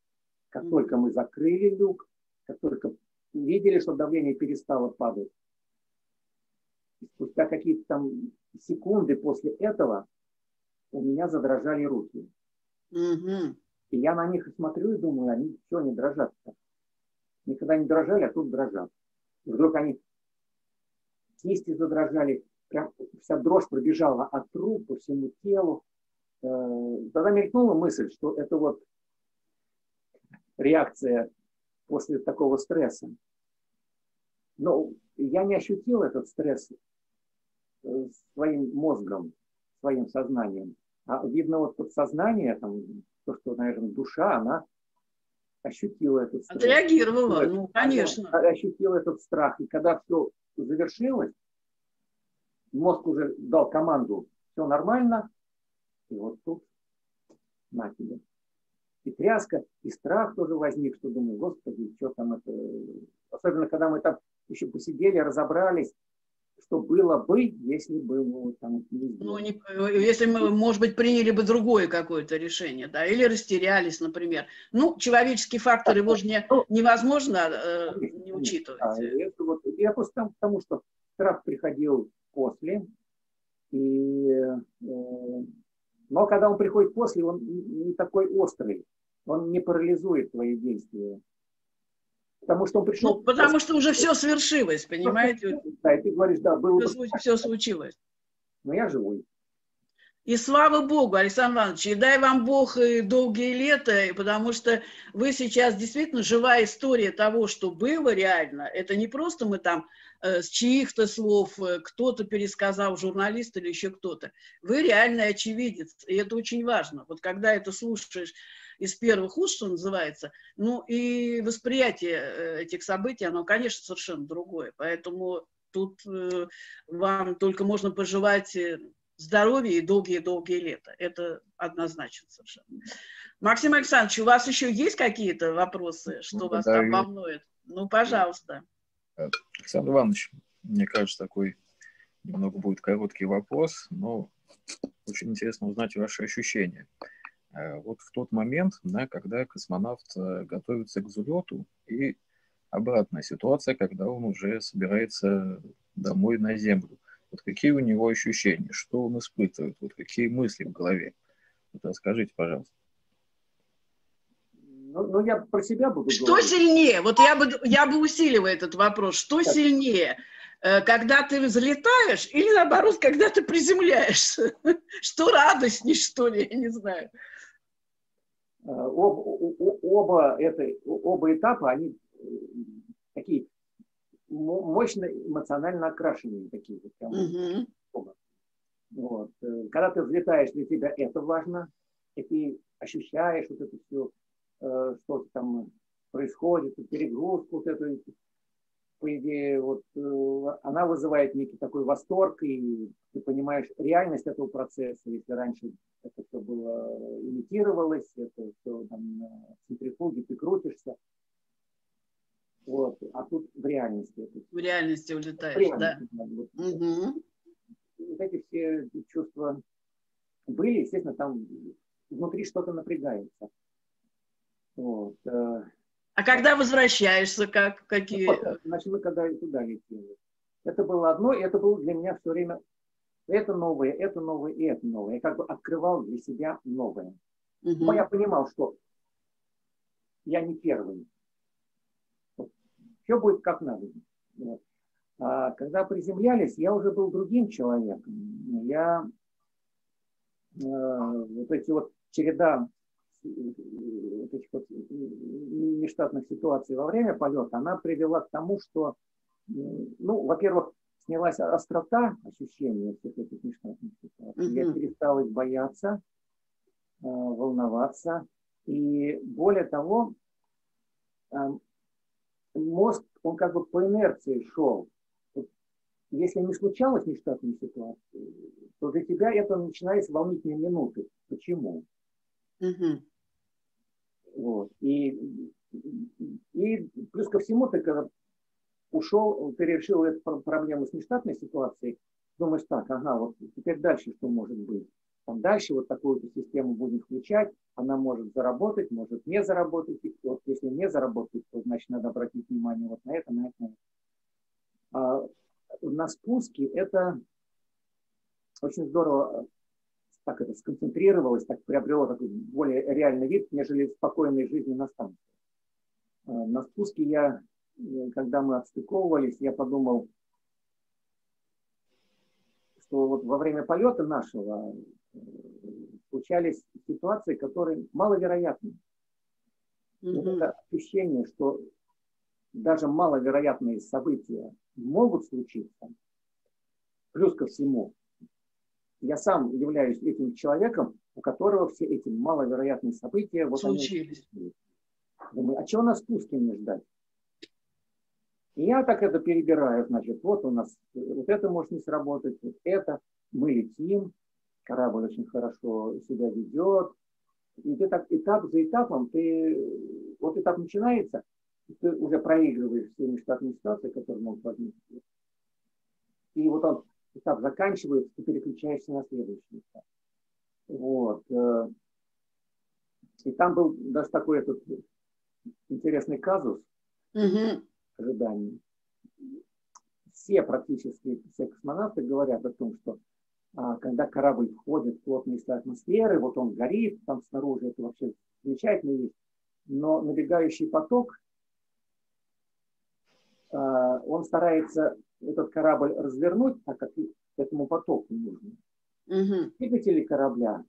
Как угу. только мы закрыли люк, как только видели, что давление перестало падать, спустя какие-то там секунды после этого у меня задрожали руки. Угу. И я на них смотрю и думаю, они что не дрожат-то? Никогда не дрожали, а тут дрожат. И вдруг они кисти задрожали, прям вся дрожь пробежала от рук по всему телу. Э, тогда мелькнула мысль, что это вот реакция после такого стресса. Но я не ощутил этот стресс э, своим мозгом, своим сознанием. А видно, вот подсознание, там, то, что, наверное, душа, она ощутила этот страх. Отреагировала, ну, конечно. Ощутила этот страх. И когда все завершилось, мозг уже дал команду, все нормально, и вот тут на тебе. И тряска, и страх тоже возник, что думаю, господи, что там это... Особенно, когда мы там еще посидели, разобрались, что было бы, если бы мы там не Ну, не, если мы, может быть, приняли бы другое какое-то решение, да, или растерялись, например. Ну, человеческий фактор, его же не, ну, невозможно э, не учитывать. А, это вот, я просто потому, что страх приходил после, и, э, но когда он приходит после, он не такой острый, он не парализует твои действия. Потому что он пришел... Ну, потому что уже все свершилось, понимаете? Да, и ты говоришь, да, было все, бы... все случилось. Но я живой. И слава Богу, Александр Иванович, и дай вам Бог долгие лета, потому что вы сейчас действительно живая история того, что было реально. Это не просто мы там э, с чьих-то слов, э, кто-то пересказал, журналист или еще кто-то. Вы реальный очевидец, и это очень важно. Вот когда это слушаешь из первых уст, что называется, ну и восприятие э, этих событий, оно, конечно, совершенно другое. Поэтому тут э, вам только можно пожелать э, здоровья и долгие-долгие лета. Это однозначно совершенно. Максим Александрович, у вас еще есть какие-то вопросы, что ну, вас да, там волнует? Ну, пожалуйста. Александр Иванович, мне кажется, такой немного будет короткий вопрос, но очень интересно узнать ваши ощущения. Э, вот в тот момент, да, когда космонавт э, готовится к взлету, и обратная ситуация, когда он уже собирается домой на Землю. Вот какие у него ощущения, что он испытывает, вот какие мысли в голове. Вот расскажите, пожалуйста. Ну, ну я про себя буду Что говорить. сильнее? Вот я бы, я бы усиливал этот вопрос. Что так. сильнее? Э, когда ты взлетаешь или наоборот, когда ты приземляешься? Что радостней, что ли, я не знаю. Э, об, оба, это, оба этапа, они э, такие мощно эмоционально окрашенные такие. Вот, прям, mm-hmm. вот. Э, когда ты взлетаешь, для тебя это важно, и ты ощущаешь вот это все, что там происходит, перегрузку вот эту, по идее, вот, она вызывает некий такой восторг, и ты понимаешь реальность этого процесса, если раньше это все было имитировалось, это все там на центрифуге, ты крутишься. Вот. А тут в реальности. Это, в реальности улетаешь, в реальности, да. Вот, угу. вот эти все чувства были, естественно, там внутри что-то напрягается. Вот. Э. А когда возвращаешься, как, какие? Ну, значит, мы когда туда летели. Это было одно, и это было для меня все время это новое, это новое и это новое. Я как бы открывал для себя новое. Угу. Но я понимал, что я не первый. Все будет как надо. Вот. А когда приземлялись, я уже был другим человеком. Я э, вот эти вот череда э, вот этих вот нештатных ситуаций во время полета, она привела к тому, что, ну, во-первых, снялась острота ощущения всех этих нештатных ситуаций. Mm-hmm. Я перестал их бояться, э, волноваться. И более того, э, мозг, он как бы по инерции шел. Если не случалось нештатной ситуации, то для тебя это начинается волнительные минуты. Почему? Угу. Вот. И, и плюс ко всему, ты когда ушел, ты решил эту проблему с нештатной ситуацией, думаешь так, ага, вот теперь дальше что может быть? Там дальше вот такую систему будем включать, она может заработать, может не заработать. И вот если не заработать, то значит надо обратить внимание вот на это, на это. А на спуске это очень здорово так это сконцентрировалось, так приобрело такой более реальный вид, нежели спокойной жизни на станции. А на спуске я, когда мы отстыковывались, я подумал, что вот во время полета нашего случались ситуации, которые маловероятны. Mm-hmm. Это ощущение, что даже маловероятные события могут случиться. Плюс ко всему, я сам являюсь этим человеком, у которого все эти маловероятные события вот случились. Они... Думаю, а чего нас спуске не ждать? И я так это перебираю, значит, вот у нас вот это может не сработать, вот это, мы летим, корабль очень хорошо себя ведет. И ты так этап за этапом, ты, вот этап начинается, ты уже проигрываешь все нештатные ситуации, которые могут возникнуть. И вот он, этап заканчивается, ты переключаешься на следующий этап. Вот. Э, и там был даже такой этот интересный казус угу. ожиданий. Все практически все космонавты говорят о том, что когда корабль входит в плотные слои атмосферы, вот он горит там снаружи, это вообще замечательно есть. Но набегающий поток, а, он старается этот корабль развернуть, так как этому потоку нужно. Угу. Двигатели корабля,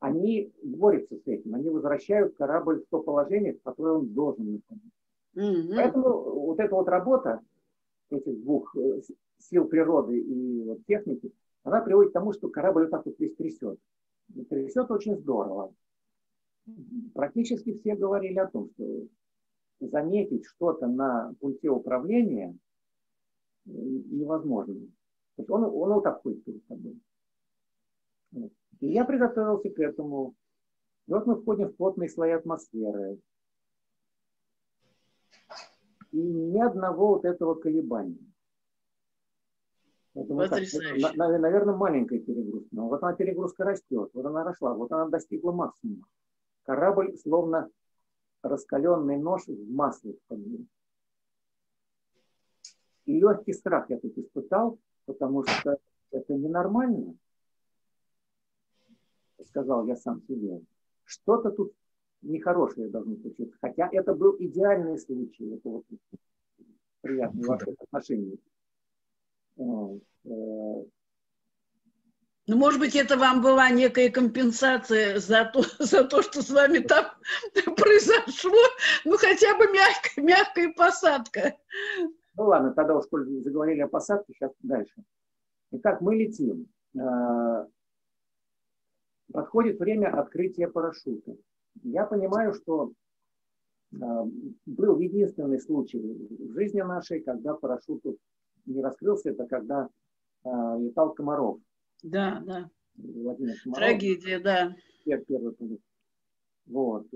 они борются с этим, они возвращают корабль в то положение, в которое он должен находиться. Угу. Поэтому вот эта вот работа этих двух э, сил природы и вот техники, она приводит к тому, что корабль вот так вот весь трясет. И трясет очень здорово. Практически все говорили о том, что заметить что-то на пульте управления невозможно. То есть он, он вот так ходит перед собой. И я приготовился к этому. И вот мы входим в плотные слои атмосферы. И ни одного вот этого колебания. Поэтому так, на, наверное, маленькая перегрузка. Но вот она перегрузка растет, вот она росла, вот она достигла максимума. Корабль словно раскаленный нож в масле входил. И легкий страх я тут испытал, потому что это ненормально, сказал я сам себе. Что-то тут нехорошее должно случиться. Хотя это был идеальный случай. Это вот приятные ваши отношения. Ну, может быть, это вам была некая компенсация за то, за то что с вами там произошло, ну, хотя бы мягкая, мягкая посадка. Ну, ладно, тогда уж заговорили о посадке, сейчас дальше. Итак, мы летим. А, подходит время открытия парашюта. Я понимаю, что а, был единственный случай в жизни нашей, когда парашюту не раскрылся, это когда э, летал Комаров. Да, да. Владимир Комаров. Трагедия, да. Первый полет. Вот.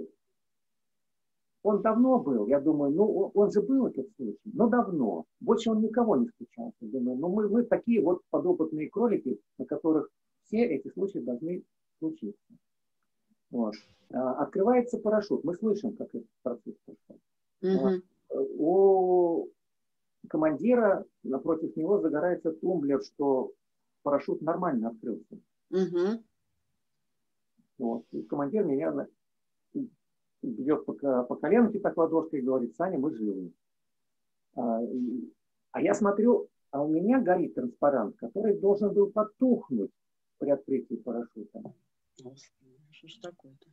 Он давно был, я думаю, ну он же был этот случай, но давно. Больше он никого не встречался. Думаю, ну мы, мы такие вот подопытные кролики, на которых все эти случаи должны случиться. Вот. А, открывается парашют. Мы слышим, как этот процесс прошел. Угу. У командира, напротив него загорается тумблер, что парашют нормально открылся. Угу. Вот. И командир меня бьет по, по коленке так ладошкой и говорит, Саня, мы живы. А, и, а я смотрю, а у меня горит транспарант, который должен был потухнуть при открытии парашюта. Что ж такое-то?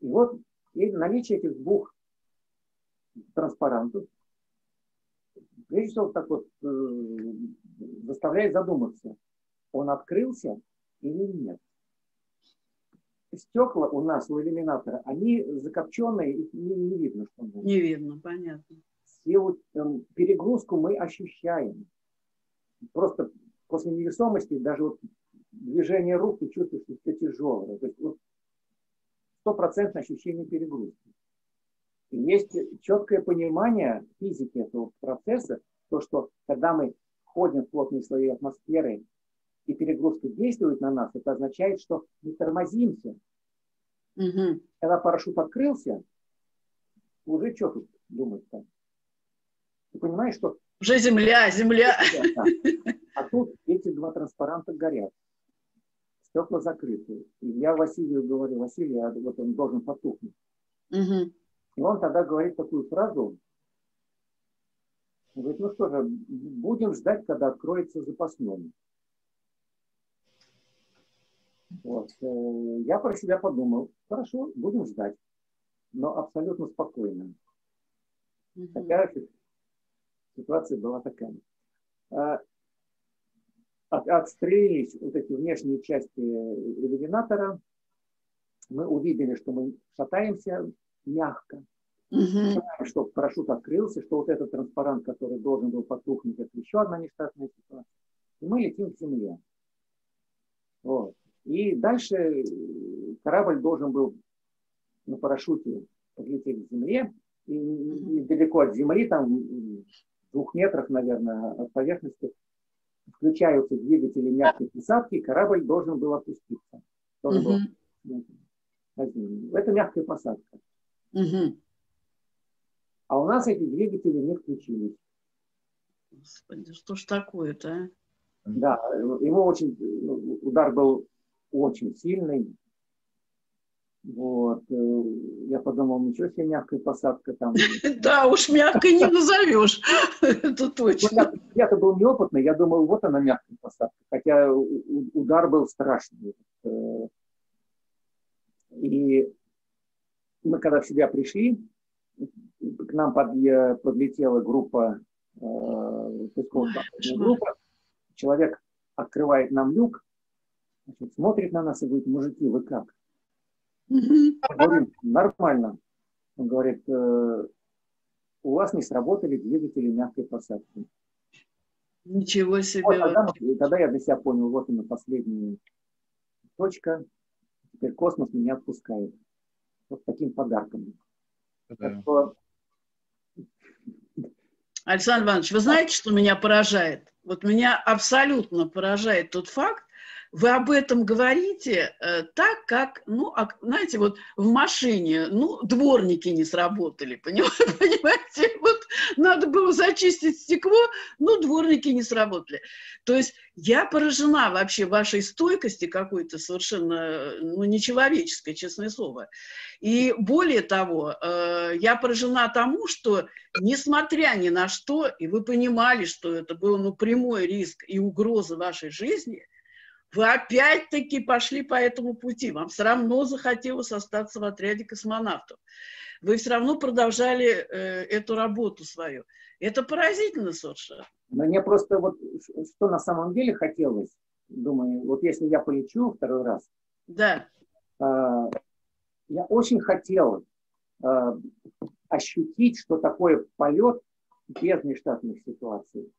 И вот и наличие этих двух транспарантов прежде всего так вот э, заставляет задуматься, он открылся или нет. Стекла у нас у иллюминатора, они закопченные, их не, не видно, что он. Не видно, понятно. силу, эм, перегрузку мы ощущаем. Просто после невесомости даже вот движение рук ты чувствуешь, что все тяжелое. То есть вот стопроцентное ощущение перегрузки. Есть четкое понимание физики этого процесса, то, что когда мы входим в плотные слои атмосферы, и перегрузка действует на нас, это означает, что мы тормозимся. Угу. Когда парашют открылся, уже что тут думать-то? Ты понимаешь, что... Уже земля, земля. А тут эти два транспаранта горят. Стекла закрыты. И я Василию говорю, Василий, а вот он должен потухнуть. Угу. И он тогда говорит такую фразу. Он говорит, ну что же, будем ждать, когда откроется запасной. Вот. Э, я про себя подумал, хорошо, будем ждать, но абсолютно спокойно. Угу. Хотя ситуация была такая. А, от, отстрелились вот эти внешние части иллюминатора, мы увидели, что мы шатаемся мягко, угу. что парашют открылся, что вот этот транспарант, который должен был потухнуть, это еще одна нештатная ситуация. И мы летим к земле. Вот. И дальше э, корабль должен был на парашюте подлететь к земле, и, и далеко от земли, там в двух метрах, наверное, от поверхности, включаются двигатели мягкой посадки, корабль должен был опуститься. Должен был на землю. Это мягкая посадка. А у нас эти двигатели не включились. Господи, что ж такое-то, а? Да, ему очень ну, удар был очень сильный. Вот. Э, я подумал, ничего себе мягкая посадка там. Да, уж мягкой не назовешь. Это точно. Я-то был неопытный, я думал, вот она мягкая посадка. Хотя удар был страшный. Э, и мы когда в себя пришли, к нам подлетела группа, э, группа, человек открывает нам люк, Значит, смотрит на нас и говорит, мужики, вы как? Говорим, нормально. Он говорит, э, у вас не сработали двигатели мягкой посадки. Ничего себе. Вот, тогда, тогда я для себя понял, вот она последняя точка. Теперь космос меня отпускает. Вот таким подарком. Да. Что... Александр Иванович, вы знаете, что меня поражает? Вот меня абсолютно поражает тот факт, вы об этом говорите э, так, как, ну, а, знаете, вот в машине, ну, дворники не сработали, понимаете? Вот надо было зачистить стекло, ну, дворники не сработали. То есть я поражена вообще вашей стойкости какой-то совершенно, ну, нечеловеческой, честное слово. И более того, э, я поражена тому, что, несмотря ни на что, и вы понимали, что это был, ну, прямой риск и угроза вашей жизни – вы опять-таки пошли по этому пути. Вам все равно захотелось остаться в отряде космонавтов. Вы все равно продолжали э, эту работу свою. Это поразительно совершенно. Мне просто вот что на самом деле хотелось, думаю, вот если я полечу второй раз, да. э, я очень хотел э, ощутить, что такое полет без нештатных ситуаций.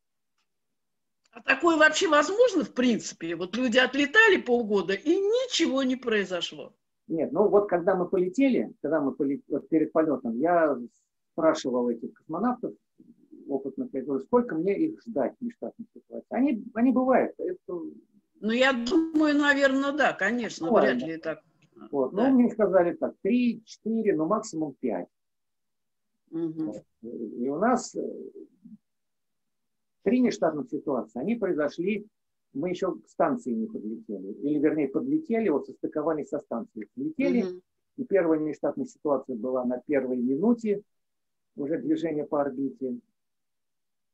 А такое вообще возможно, в принципе? Вот люди отлетали полгода, и ничего не произошло. Нет, ну вот когда мы полетели, когда мы полетели, вот перед полетом, я спрашивал этих космонавтов, опытных, я говорю, сколько мне их ждать в нештатной ситуации? Они, они бывают. Это... Ну, я думаю, наверное, да, конечно, ну, вряд ли так. Вот. Ну, да. Ну, мне сказали так, три, четыре, ну, максимум пять. Угу. И у нас Три нештатных ситуации, они произошли, мы еще к станции не подлетели, или вернее подлетели, вот состыковались со станцией. Летели, mm-hmm. и первая нештатная ситуация была на первой минуте уже движения по орбите.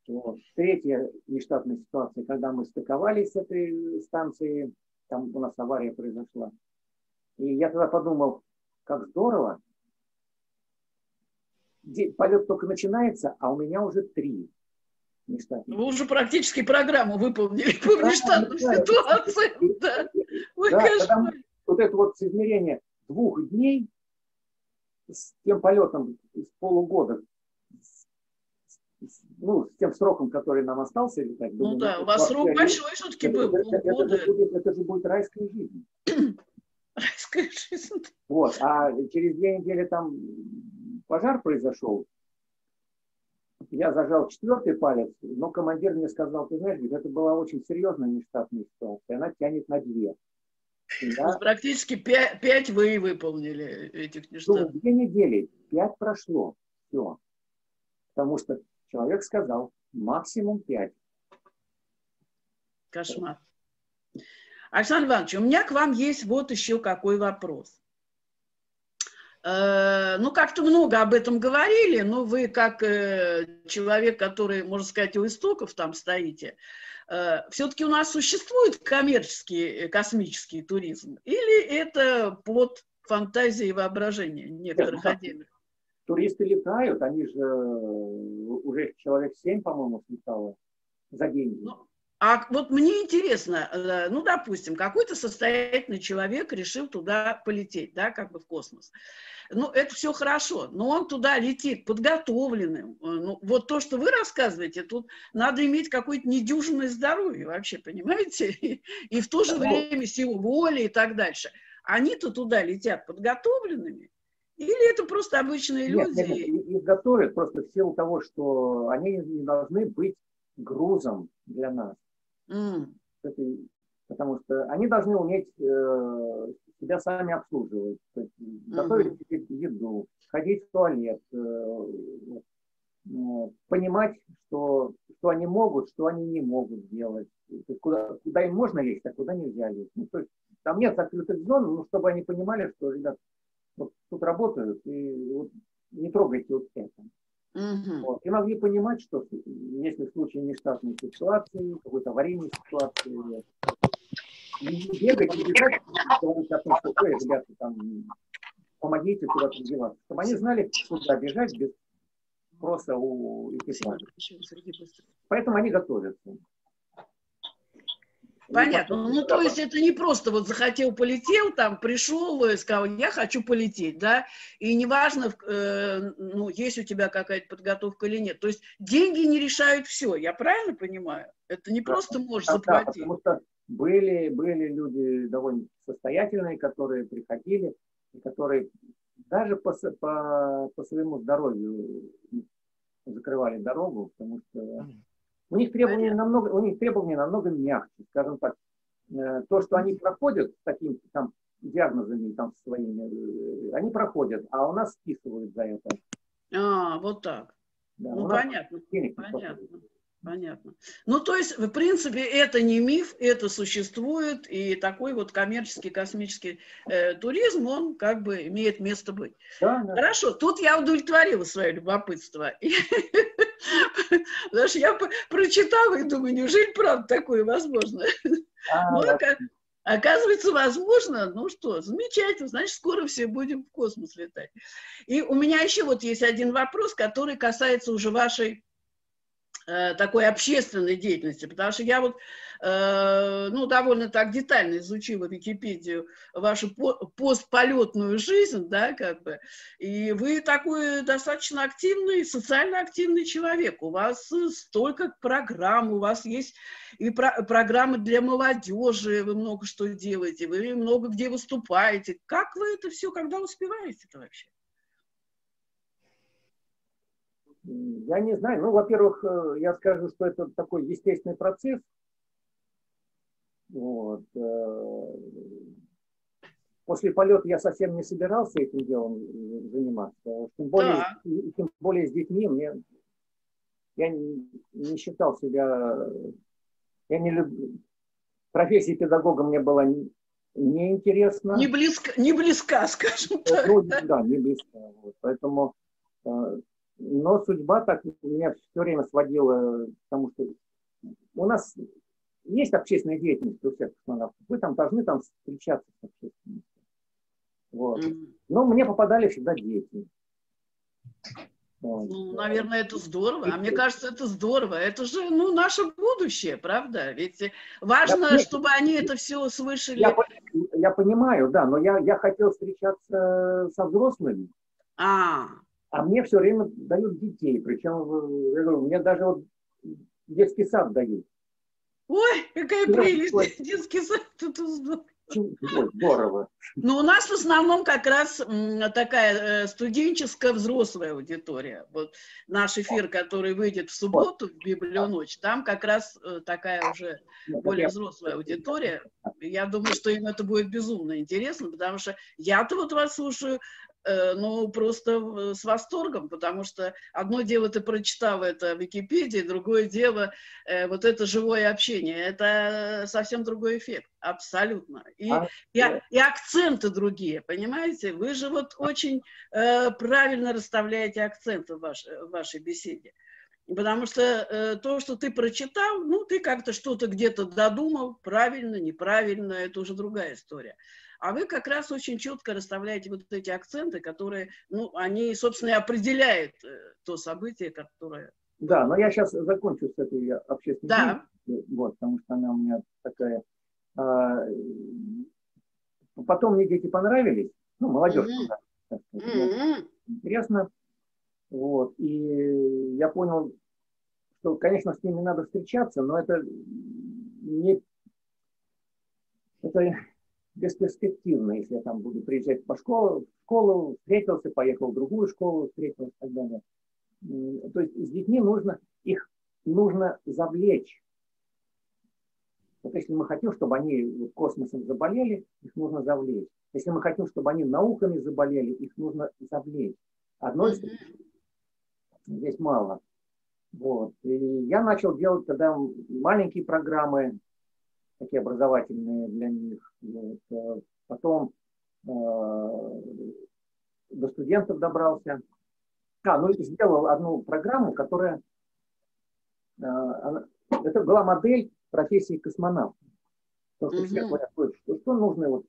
Вот. Третья нештатная ситуация, когда мы стыковались с этой станцией, там у нас авария произошла. И я тогда подумал, как здорово, полет только начинается, а у меня уже три нештатных. Вы уже практически программу выполнили по внештатным ситуациям. Да. Ой, да, вот это вот соизмерение двух дней с тем полетом с полугода, ну, с тем сроком, который нам остался летать. Ну да, у вас срок большой все-таки был, это, это, это, же будет, это же будет райская жизнь. Райская жизнь. Вот, а через две недели там пожар произошел, я зажал четвертый палец, но командир мне сказал, ты знаешь, это была очень серьезная нештатная ситуация, она тянет на две. Да? Практически пять, пять вы выполнили этих ну, нештатных. Ну, две недели, пять прошло, все. Потому что человек сказал максимум пять. Кошмар. Александр Иванович, у меня к вам есть вот еще какой вопрос. Э, ну, как-то много об этом говорили, но вы как э, человек, который, можно сказать, у истоков там стоите, э, все-таки у нас существует коммерческий космический туризм или это плод фантазии и воображения некоторых Нет, отдельных? Туристы летают, они же уже человек семь, по-моему, слетало за деньги. Ну, а вот мне интересно, ну, допустим, какой-то состоятельный человек решил туда полететь, да, как бы в космос ну, это все хорошо, но он туда летит подготовленным. Э, ну, вот то, что вы рассказываете, тут надо иметь какое-то недюжинное здоровье вообще, понимаете? И, и в то же время силу воли и так дальше. Они-то туда летят подготовленными, или это просто обычные люди? Нет, нет, их готовят просто в силу того, что они не должны быть грузом для нас. Mm. Потому что они должны уметь э, себя сами обслуживать, то есть готовить себе еду, ходить в туалет, э, э, понимать, что, что они могут, что они не могут делать, куда, куда им можно лезть, а куда нельзя лезть. Ну, то есть, там нет закрытых зон, но чтобы они понимали, что, ребят, вот тут работают, и вот, не трогайте вот это. Угу. Вот. И могли понимать, что если в случае нештатной ситуации, какой-то аварийной ситуации, бегать, не бежать, говорить о том, что, ой, ребята, там, помогите куда-то деваться. Чтобы они знали, куда бежать без спроса у экипажа. Поэтому они готовятся. Понятно. Ну, то есть это не просто вот захотел, полетел, там пришел и сказал, я хочу полететь, да, и неважно, э, ну, есть у тебя какая-то подготовка или нет. То есть деньги не решают все, я правильно понимаю? Это не просто можешь да, заплатить. Да, потому что были, были люди довольно состоятельные, которые приходили, и которые даже по, по, по своему здоровью закрывали дорогу, потому что у них требования намного, у них требования намного мягче, скажем так. Э, то, что они проходят с такими там диагнозами там своими, э, они проходят, а у нас списывают за это. А, вот так. Да, ну, понятно. Понятно. Понятно. Ну, то есть, в принципе, это не миф, это существует, и такой вот коммерческий космический э, туризм, он как бы имеет место быть. Да, да. Хорошо, тут я удовлетворила свое любопытство. Потому что я прочитала и думаю, неужели правда такое возможно? А, ну, Оказывается, возможно, ну что, замечательно, значит, скоро все будем в космос летать. И у меня еще вот есть один вопрос, который касается уже вашей такой общественной деятельности, потому что я вот э, ну, довольно так детально изучила Википедию вашу постполетную жизнь, да, как бы, и вы такой достаточно активный, социально активный человек, у вас столько программ, у вас есть и про программы для молодежи, вы много что делаете, вы много где выступаете, как вы это все, когда успеваете-то вообще? Я не знаю. Ну, во-первых, э, я скажу, что это такой естественный процесс. Вот. Э, после полета я совсем не собирался этим делом заниматься. Тем более, да. тем более с детьми мне я не, не считал себя, я не люблю, профессия педагога мне была неинтересна. Не близко, не близка, скажем так. Ну, да, не близка. Вот. Поэтому э, но судьба так меня все время сводила к тому, что у нас есть общественная деятельность у всех космонавтов. Вы там должны там встречаться с общественностью. Вот. Но мне попадали всегда дети. Ну, наверное, это здорово. А мне кажется, это здорово. Это же, ну, наше будущее, правда? Ведь важно, я, чтобы они это все слышали. Я, я понимаю, да, но я, я хотел встречаться со взрослыми. А, А мне все время дают детей. Причем, я говорю, мне даже вот детский сад дают. Ой, какая прелесть! Детский сад, это здорово. Здорово. Но у нас в основном как раз такая э, студенческая взрослая аудитория. Вот наш эфир, который выйдет в субботу, в Библионочь, там как раз э, такая уже ну, более взрослая аудитория. Я думаю, что им это будет безумно интересно, потому что я-то вот вас слушаю Э, ну, просто с восторгом, потому что одно дело ты прочитал это в Википедии, другое дело э, вот это живое общение. Это совсем другой эффект, абсолютно. И, а, и, и акценты другие, понимаете? Вы же вот очень э, правильно расставляете акценты в, ваш, в вашей беседе. Потому что э, то, что ты прочитал, ну, ты как-то что-то где-то додумал, правильно, неправильно, это уже другая история. А вы как раз очень четко расставляете вот эти акценты, которые, ну, они, собственно, и определяют э, то событие, которое... Да, но я сейчас закончу с этой общественной да. вот, потому что она у меня такая... А, потом мне дети понравились, ну, молодежь, mm-hmm. да, mm-hmm. интересно, вот, и я понял, что, конечно, с ними надо встречаться, но это не... Это бесперспективно, если я там буду приезжать по школу, в школу, встретился, поехал в другую школу, встретился и так далее. То есть с детьми нужно, их нужно завлечь. Вот если мы хотим, чтобы они космосом заболели, их нужно завлечь. Если мы хотим, чтобы они науками заболели, их нужно завлечь. Одной здесь мало. Вот. И я начал делать тогда маленькие программы, такие образовательные для них. Вот. Э, потом э, до студентов добрался. А, ну и сделал одну программу, которая... Э, она, это была модель профессии космонавта. Потому что все говорят, что, что нужно, вот,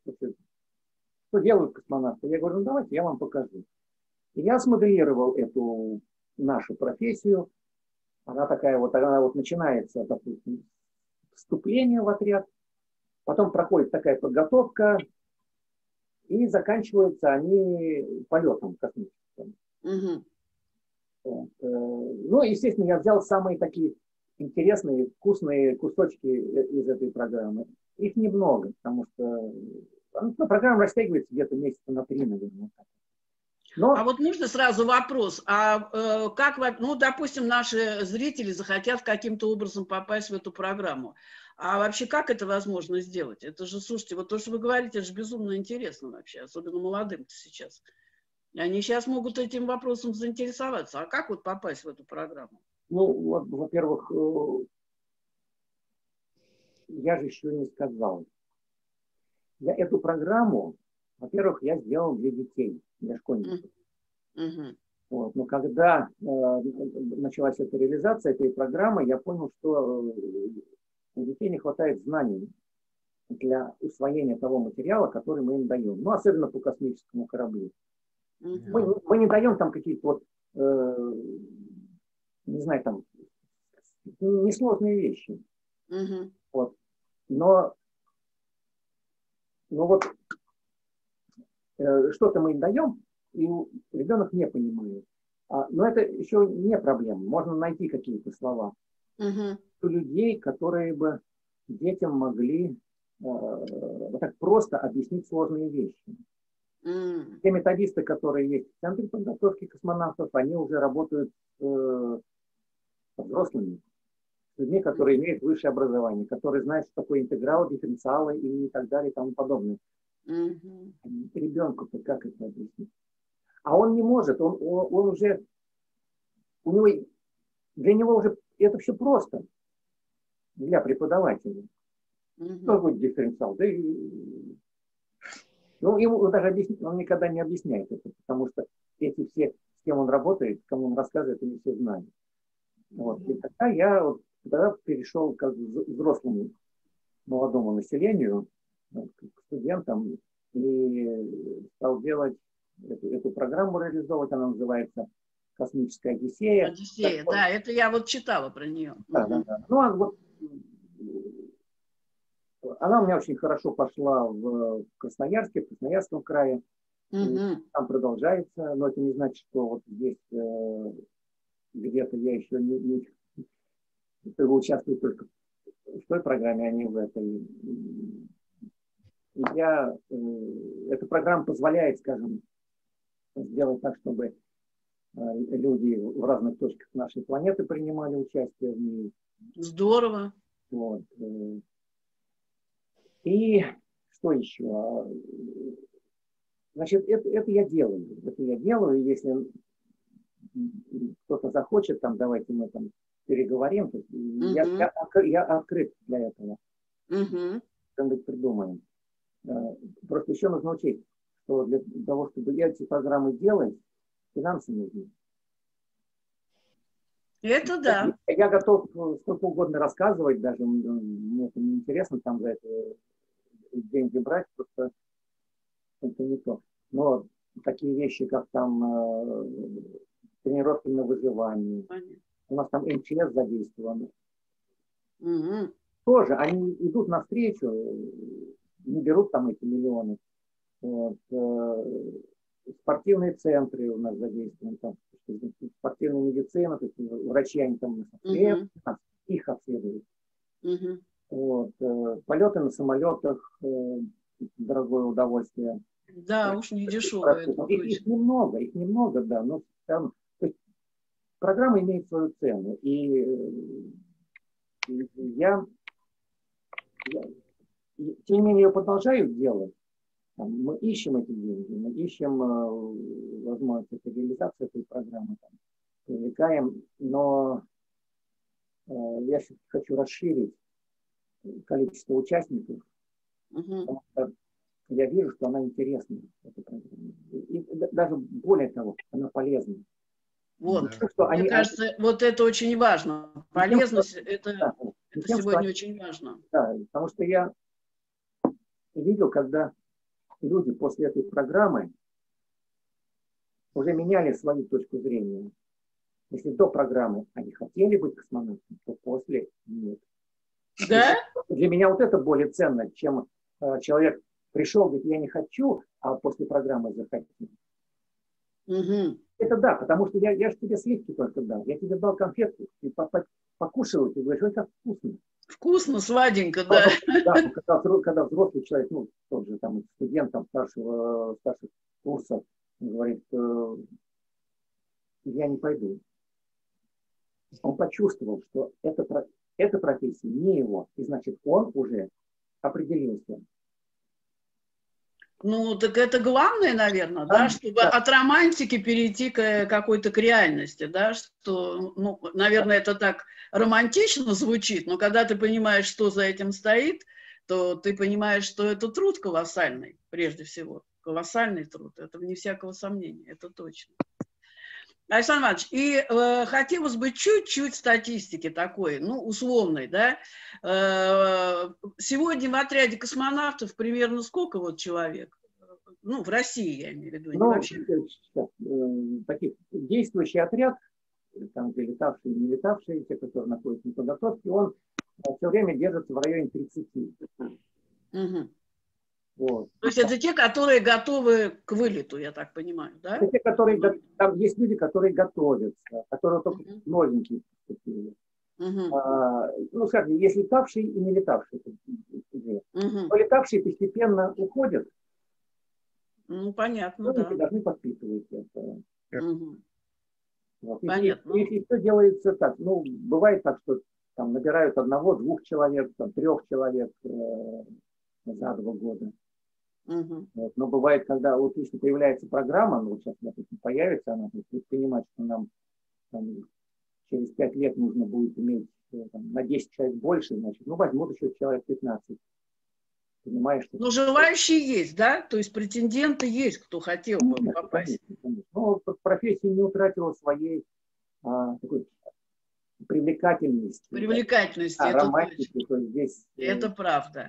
что делают космонавты. Я говорю, ну давайте я вам покажу. И я смоделировал эту нашу профессию. Она такая вот, она вот начинается, допустим, вступление в отряд, потом проходит такая подготовка, и заканчиваются они полетом космическим. Угу. Вот. Э, ну, естественно, я взял самые такие интересные, вкусные кусочки из этой программы. Их немного, потому что ну, программа растягивается где-то месяца на три, наверное. Но... А вот можно сразу вопрос, а э, как, ну, допустим, наши зрители захотят каким-то образом попасть в эту программу, а вообще как это возможно сделать? Это же, слушайте, вот то, что вы говорите, это же безумно интересно вообще, особенно молодым сейчас. Они сейчас могут этим вопросом заинтересоваться. А как вот попасть в эту программу? Ну, вот, во-первых, э, я же еще не сказал. Я эту программу, во-первых, я сделал для детей для школьников. Mm-hmm. Вот. Но когда э, началась эта реализация этой программы, я понял, что э, у детей не хватает знаний для усвоения того материала, который мы им даем. Ну, особенно по космическому кораблю. Mm-hmm. Мы, мы не даем там какие-то вот, э, не знаю, там, несложные вещи. Mm-hmm. Вот. Но, но вот что-то мы им даем, и ребенок не понимает. А, но это еще не проблема. Можно найти какие-то слова угу. у людей, которые бы детям могли э, вот так просто объяснить сложные вещи. Mm. Те методисты, которые есть в Центре подготовки космонавтов, они уже работают э, со взрослыми, с людьми, которые имеют высшее образование, которые знают, что такое интеграл, дифференциалы и так далее и тому подобное. Угу. Ребенку-то как это объяснить? А он не может, он, он, он уже, у него, для него уже это все просто для преподавателя. Угу. Что будет дифференциал? Да и, ну, ему даже объяснить, он никогда не объясняет это, потому что эти все, с кем он работает, кому он рассказывает, они все знают. Вот. И тогда я вот, тогда перешел к взрослому молодому населению, к студентам и стал делать эту, эту программу реализовывать. Она называется «Космическая Одиссея». Одиссея, так, да, вот. это я вот читала про нее. Да, да, да. Ну, а вот она у меня очень хорошо пошла в Красноярске, в Красноярском крае. Угу. Там продолжается, но это не значит, что вот здесь э, где-то я еще не, не участвую только в той программе, а не в этой. Я, э, эта программа позволяет, скажем, сделать так, чтобы э, люди в разных точках нашей планеты принимали участие в ней. Здорово. Вот. Э. И что еще? Значит, это, это я делаю. Это я делаю. Если кто-то захочет, там, давайте мы там переговорим. То угу. я, я, я открыт для этого. Угу. Что-нибудь придумаем. Э, просто еще нужно учесть, что для того, чтобы эти программы делать, финансы нужны. Это да. Я готов сколько угодно рассказывать, даже мне это не интересно там за это деньги брать, просто это не то. Но такие вещи, как там э, тренировки на выживание, Понятно. у нас там МЧС задействованы. Угу. Тоже они идут навстречу, не берут там эти миллионы. Вот. Э, спортивные центры у нас задействованы, там, спортивная медицина, то есть врачи, они там uh-huh. их обследуют. Uh-huh. Вот. Э, полеты на самолетах, э, дорогое удовольствие. Да, уж не дешевое. Их, их немного, их немного, да, но там, программа имеет свою цену. И, и я, я, тем не менее, ее продолжаю делать. Там, мы ищем эти деньги, мы ищем э, возможность реализации этой программы, там, привлекаем, но э, я хочу расширить количество участников, угу. потому что я вижу, что она интересна, эта программа. И даже более того, она полезна. Вот, да. что мне они, кажется, они... вот это очень важно. Полезность, тем, это, да, это тем, сегодня что, очень важно. Да, потому что я видел, когда люди после этой программы уже меняли свою точку зрения. Если до программы они хотели быть космонавтами, то после нет. Да? Для меня вот это более ценно, чем э, человек пришел, говорит, я не хочу, а после программы захотел. Угу. Это да, потому что я, я же тебе сливки только дал. Я тебе дал конфетку, ты покушал, ты говоришь, ой, как вкусно. Вкусно, сладенько, да. да когда, когда взрослый человек, ну, тот же там студент там, старшего, старших курсов, говорит, э, я не пойду. Он почувствовал, что это, эта профессия не его, и значит, он уже определился. Ну, так это главное, наверное, да, да чтобы да. от романтики перейти к какой-то к реальности, да, что, ну, наверное, это так романтично звучит, но когда ты понимаешь, что за этим стоит, то ты понимаешь, что это труд колоссальный, прежде всего, колоссальный труд, это вне всякого сомнения, это точно. Александр Иванович, и э, хотелось бы чуть-чуть статистики такой, ну, условной, да. Э, сегодня в отряде космонавтов примерно сколько вот человек? Ну, в России, я имею в виду, ну, вообще. Э, таких действующий отряд, там, где летавшие не летавшие, те, которые находятся на подготовке, он э, все время держится в районе 30. Угу. Вот. То есть это те, которые готовы к вылету, я так понимаю, да? Это те, которые, там есть люди, которые готовятся, которые только uh-huh. новенькие поступили. Uh-huh. А, ну, скажем, есть летавшие и не летавшие. Uh-huh. Но летавшие постепенно уходят. Ну, понятно, да. должны подпитывать это. Uh-huh. Вот. Понятно. Если, если все делается так, ну, бывает так, что там набирают одного, двух человек, там, трех человек э, за два года. Угу. Вот. Но бывает, когда вот если появляется программа, ну вот сейчас, допустим, появится она, то есть понимать, что нам там, через пять лет нужно будет иметь э, там, на 10 человек больше, значит, ну возьмут еще человек 15. Понимаешь, что... Но желающие есть, да? То есть претенденты есть, кто хотел бы конечно, попасть. Конечно, конечно. Но профессия не утратила своей а, такой привлекательности. Привлекательности, да, это романтики, то есть здесь... Э, это правда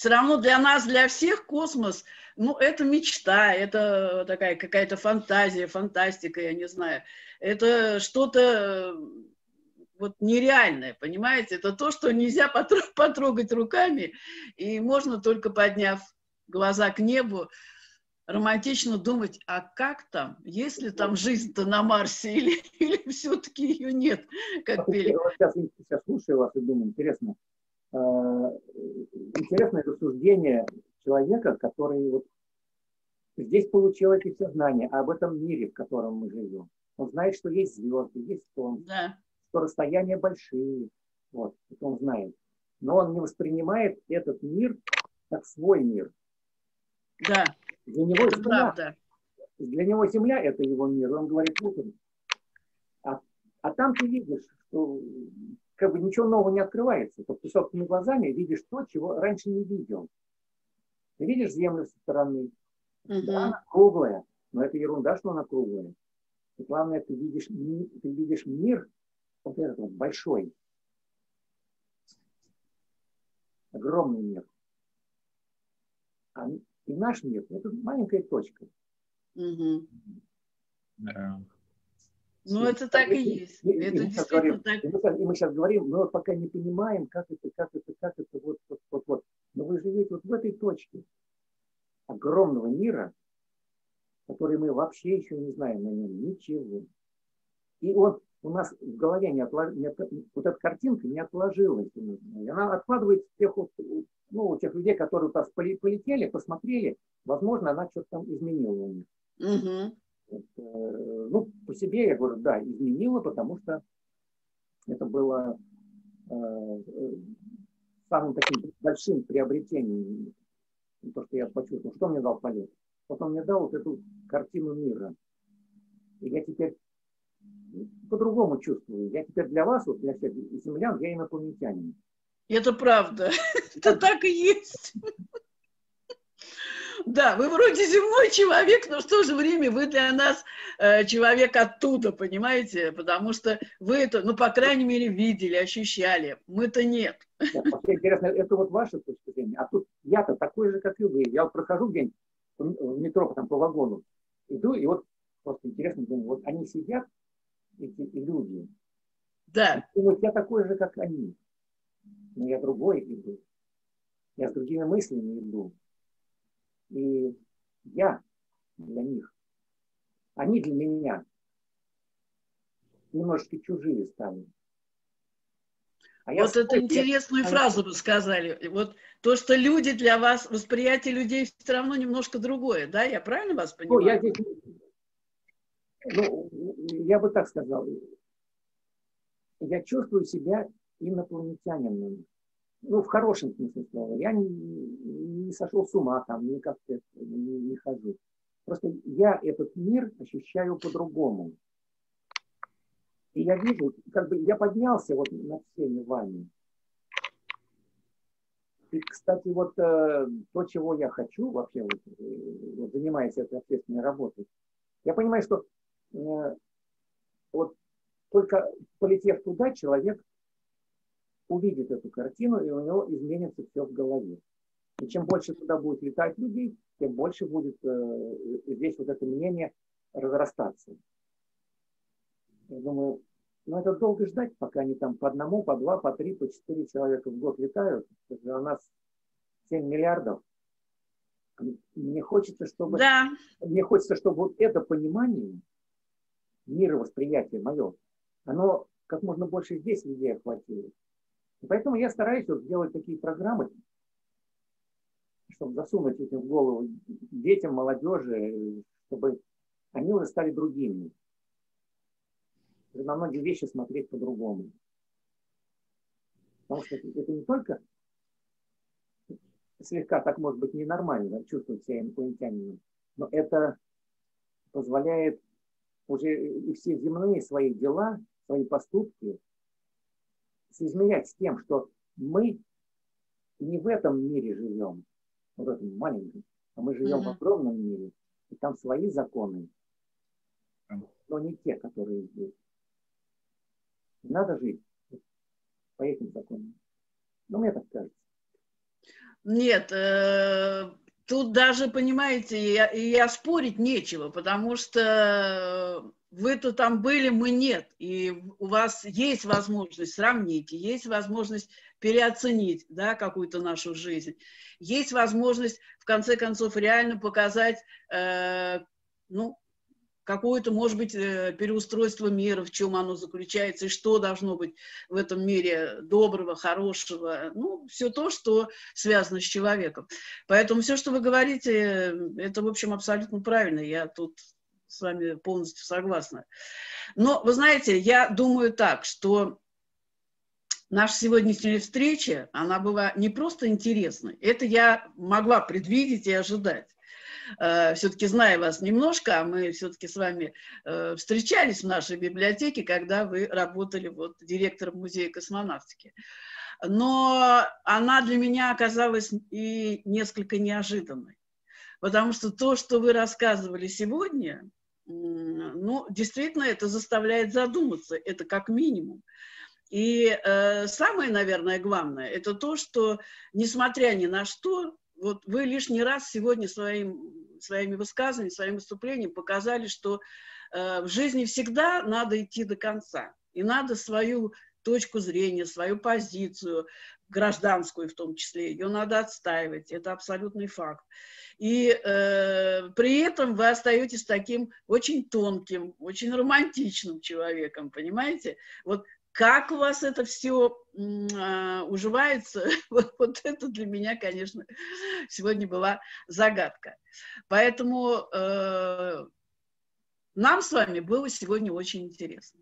все равно для нас, для всех космос, ну, это мечта, это такая какая-то фантазия, фантастика, я не знаю. Это что-то вот нереальное, понимаете? Это то, что нельзя потрогать руками, и можно только подняв глаза к небу, романтично думать, а как там, есть ли там жизнь-то на Марсе или, или все-таки ее нет, как пели. Сейчас, сейчас слушаю вас и думаю, интересно, э, интересное рассуждение человека, который вот здесь получил эти все знания об этом мире, в котором мы живем. Он знает, что есть звезды, есть солнце, да. что расстояния большие. Вот, это он знает. Но он не воспринимает этот мир как свой мир. Да. Для него это земля, правда. Для него земля это его мир. Он говорит, вот он. А, а там ты видишь, что как бы ничего нового не открывается. То ты собственными глазами видишь то, чего раньше не видел. Ты видишь землю со стороны. Угу. Да, она круглая, но это ерунда, что она круглая. И главное, ты видишь, ты видишь мир вот этот вот большой. Огромный мир. А и наш мир – это маленькая точка. Угу. Да. Ну, это так и есть. И, это и действительно говорим, так. И мы, и мы сейчас говорим, мы вот пока не понимаем, как это, как это, как это, вот, вот, вот, вот. Но вы живете вот в этой точке огромного мира, который мы вообще еще не знаем на нем ничего. И вот у нас в голове не отлож... не от... вот эта картинка не отложилась. Она откладывается в тех, ну, у тех людей, которые у нас полетели, посмотрели, возможно, она что-то там изменила у них. Угу. Ну, по себе я говорю, да, изменила, потому что это было э, э самым таким большим приобретением, то, что я почувствовал. Что мне дал полет? Вот он мне дал вот эту картину мира. И я теперь по-другому чувствую. Я теперь для вас, вот для всех землян, я инопланетянин. Это правда. Это так и есть. Да, вы вроде земной человек, но в то же время вы для нас э, человек оттуда, понимаете? Потому что вы это, ну, по крайней мере, видели, ощущали. Мы-то нет. Да, интересно, это вот ваша точка зрения. А тут я-то такой же, как и вы. Я вот прохожу где-нибудь в метро там, по вагону, иду, и вот просто интересно, думаю, вот они сидят, эти люди. Да. И вот я такой же, как они. Но я другой иду. Я с другими мыслями иду. И я для них. Они для меня. Немножечко чужие стали. А вот эту интересную я... фразу вы сказали. Вот то, что люди для вас, восприятие людей все равно немножко другое, да? Я правильно вас понимаю? Ну, я здесь ну, я бы так сказал, я чувствую себя инопланетянином. Ну, в хорошем смысле слова. Я не, не сошел с ума там, не как-то не, не хожу. Просто я этот мир ощущаю по-другому. И я вижу, как бы я поднялся вот над всеми вами. И, кстати, вот э, то, чего я хочу вообще, вот, э, вот, занимаясь этой общественной работой, я понимаю, что Э, вот только полетев туда, человек увидит эту картину, и у него изменится все в голове. И чем больше туда будет летать людей, тем больше будет э, здесь вот это мнение разрастаться. Я думаю, ну это долго ждать, пока они там по одному, по два, по три, по четыре человека в год летают. Это у нас 7 миллиардов. Мне хочется, чтобы, да. мне хочется, чтобы вот это понимание мировосприятие мое, оно как можно больше здесь людей охватило. И поэтому я стараюсь вот делать такие программы, чтобы засунуть этим в голову детям, молодежи, чтобы они уже стали другими. На многие вещи смотреть по-другому. Потому что это не только слегка так может быть ненормально чувствовать себя инопланетянином, но это позволяет уже и все земные свои дела, свои поступки соизмерять с тем, что мы не в этом мире живем, в этом маленьком, а мы живем mm-hmm. в огромном мире, и там свои законы, но не те, которые здесь. Надо жить по этим законам. Ну, мне так кажется. Нет, э, Тут даже, понимаете, я, я спорить нечего, потому что вы-то там были, мы нет. И у вас есть возможность сравнить, есть возможность переоценить да, какую-то нашу жизнь. Есть возможность, в конце концов, реально показать, э, ну, какое-то, может быть, э, переустройство мира, в чем оно заключается, и что должно быть в этом мире доброго, хорошего, ну, все то, что связано с человеком. Поэтому все, что вы говорите, это, в общем, абсолютно правильно, я тут с вами полностью согласна. Но, вы знаете, я думаю так, что наша сегодняшняя встреча, она была не просто интересной, это я могла предвидеть и ожидать. Э, все-таки зная вас немножко, а мы все-таки с вами э, встречались в нашей библиотеке, когда вы работали вот директором музея космонавтики. Но она для меня оказалась и несколько неожиданной. Потому что то, что вы рассказывали сегодня, ну, действительно, это заставляет задуматься, это как минимум. И э, самое, наверное, главное, это то, что, несмотря ни на что, вот вы лишний раз сегодня своим, своими высказываниями, своим выступлением показали, что э, в жизни всегда надо идти до конца. И надо свою точку зрения, свою позицию, гражданскую в том числе, ее надо отстаивать. Это абсолютный факт. И э, при этом вы остаетесь таким очень тонким, очень романтичным человеком, понимаете? Вот как у вас это все э, уживается, вот, вот это для меня, конечно, сегодня была загадка. Поэтому э, нам с вами было сегодня очень интересно.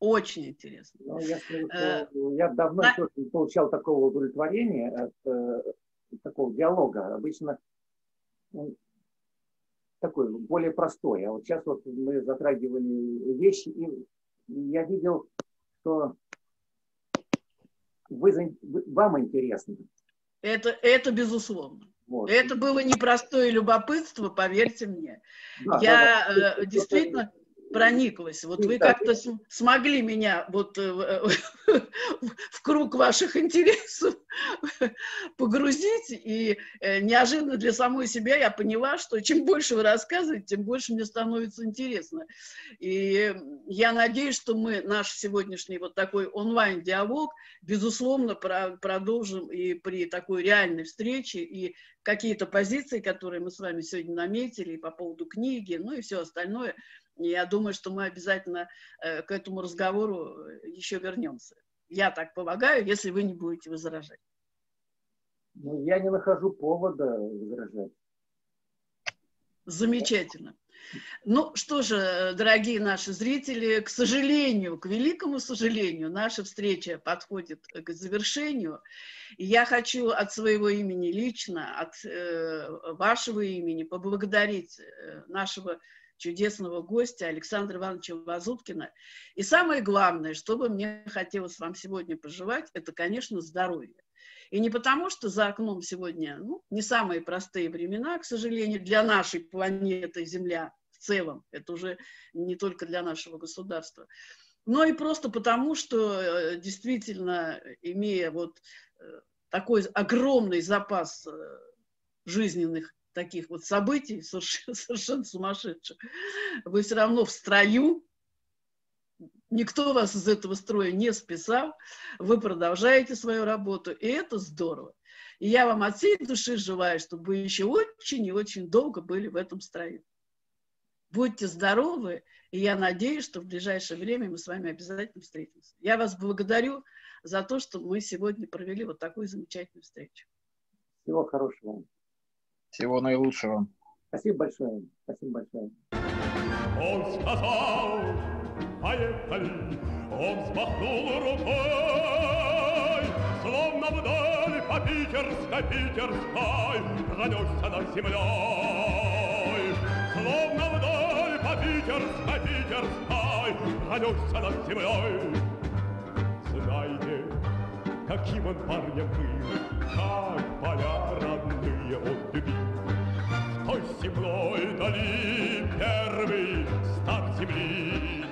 Очень интересно. Ну, я, скажу, э, я давно на... не получал такого удовлетворения от э, такого диалога. Обычно такой более простой. А вот сейчас вот мы затрагивали вещи, и я видел что вы, вам интересно. Это, это безусловно. Вот. Это было непростое любопытство, поверьте мне. Да, Я да, да. Э, действительно прониклась. Вот вы как-то смогли меня вот э, в круг ваших интересов погрузить, и э, неожиданно для самой себя я поняла, что чем больше вы рассказываете, тем больше мне становится интересно. И я надеюсь, что мы наш сегодняшний вот такой онлайн-диалог, безусловно, продолжим и при такой реальной встрече, и какие-то позиции, которые мы с вами сегодня наметили по поводу книги, ну и все остальное – я думаю, что мы обязательно э, к этому разговору э, еще вернемся. Я так полагаю, если вы не будете возражать. Ну, я не нахожу повода возражать. Замечательно. Ну что же, дорогие наши зрители, к сожалению, к великому сожалению, наша встреча подходит к завершению. И я хочу от своего имени лично, от э, вашего имени поблагодарить э, нашего чудесного гостя Александра Ивановича Вазуткина. И самое главное, что бы мне хотелось вам сегодня пожелать, это, конечно, здоровье. И не потому, что за окном сегодня ну, не самые простые времена, к сожалению, для нашей планеты Земля в целом, это уже не только для нашего государства, но и просто потому, что э, действительно, имея вот э, такой огромный запас э, жизненных таких вот событий, совершенно, совершенно сумасшедших, вы все равно в строю, никто вас из этого строя не списал, вы продолжаете свою работу, и это здорово. И я вам от всей души желаю, чтобы вы еще очень и очень долго были в этом строю. Будьте здоровы, и я надеюсь, что в ближайшее время мы с вами обязательно встретимся. Я вас благодарю за то, что мы сегодня провели вот такую замечательную встречу. Всего хорошего. Всего наилучшего. Спасибо большое. Спасибо большое. Он сказал, поехали, он взмахнул рукой, Словно вдаль по питерской, питерской Пронесся над землей. Словно вдаль по питерской, питерской Пронесся над землей. Знаете, каким он парнем был, Как поля родные он любил. Той земной дали первый стак земли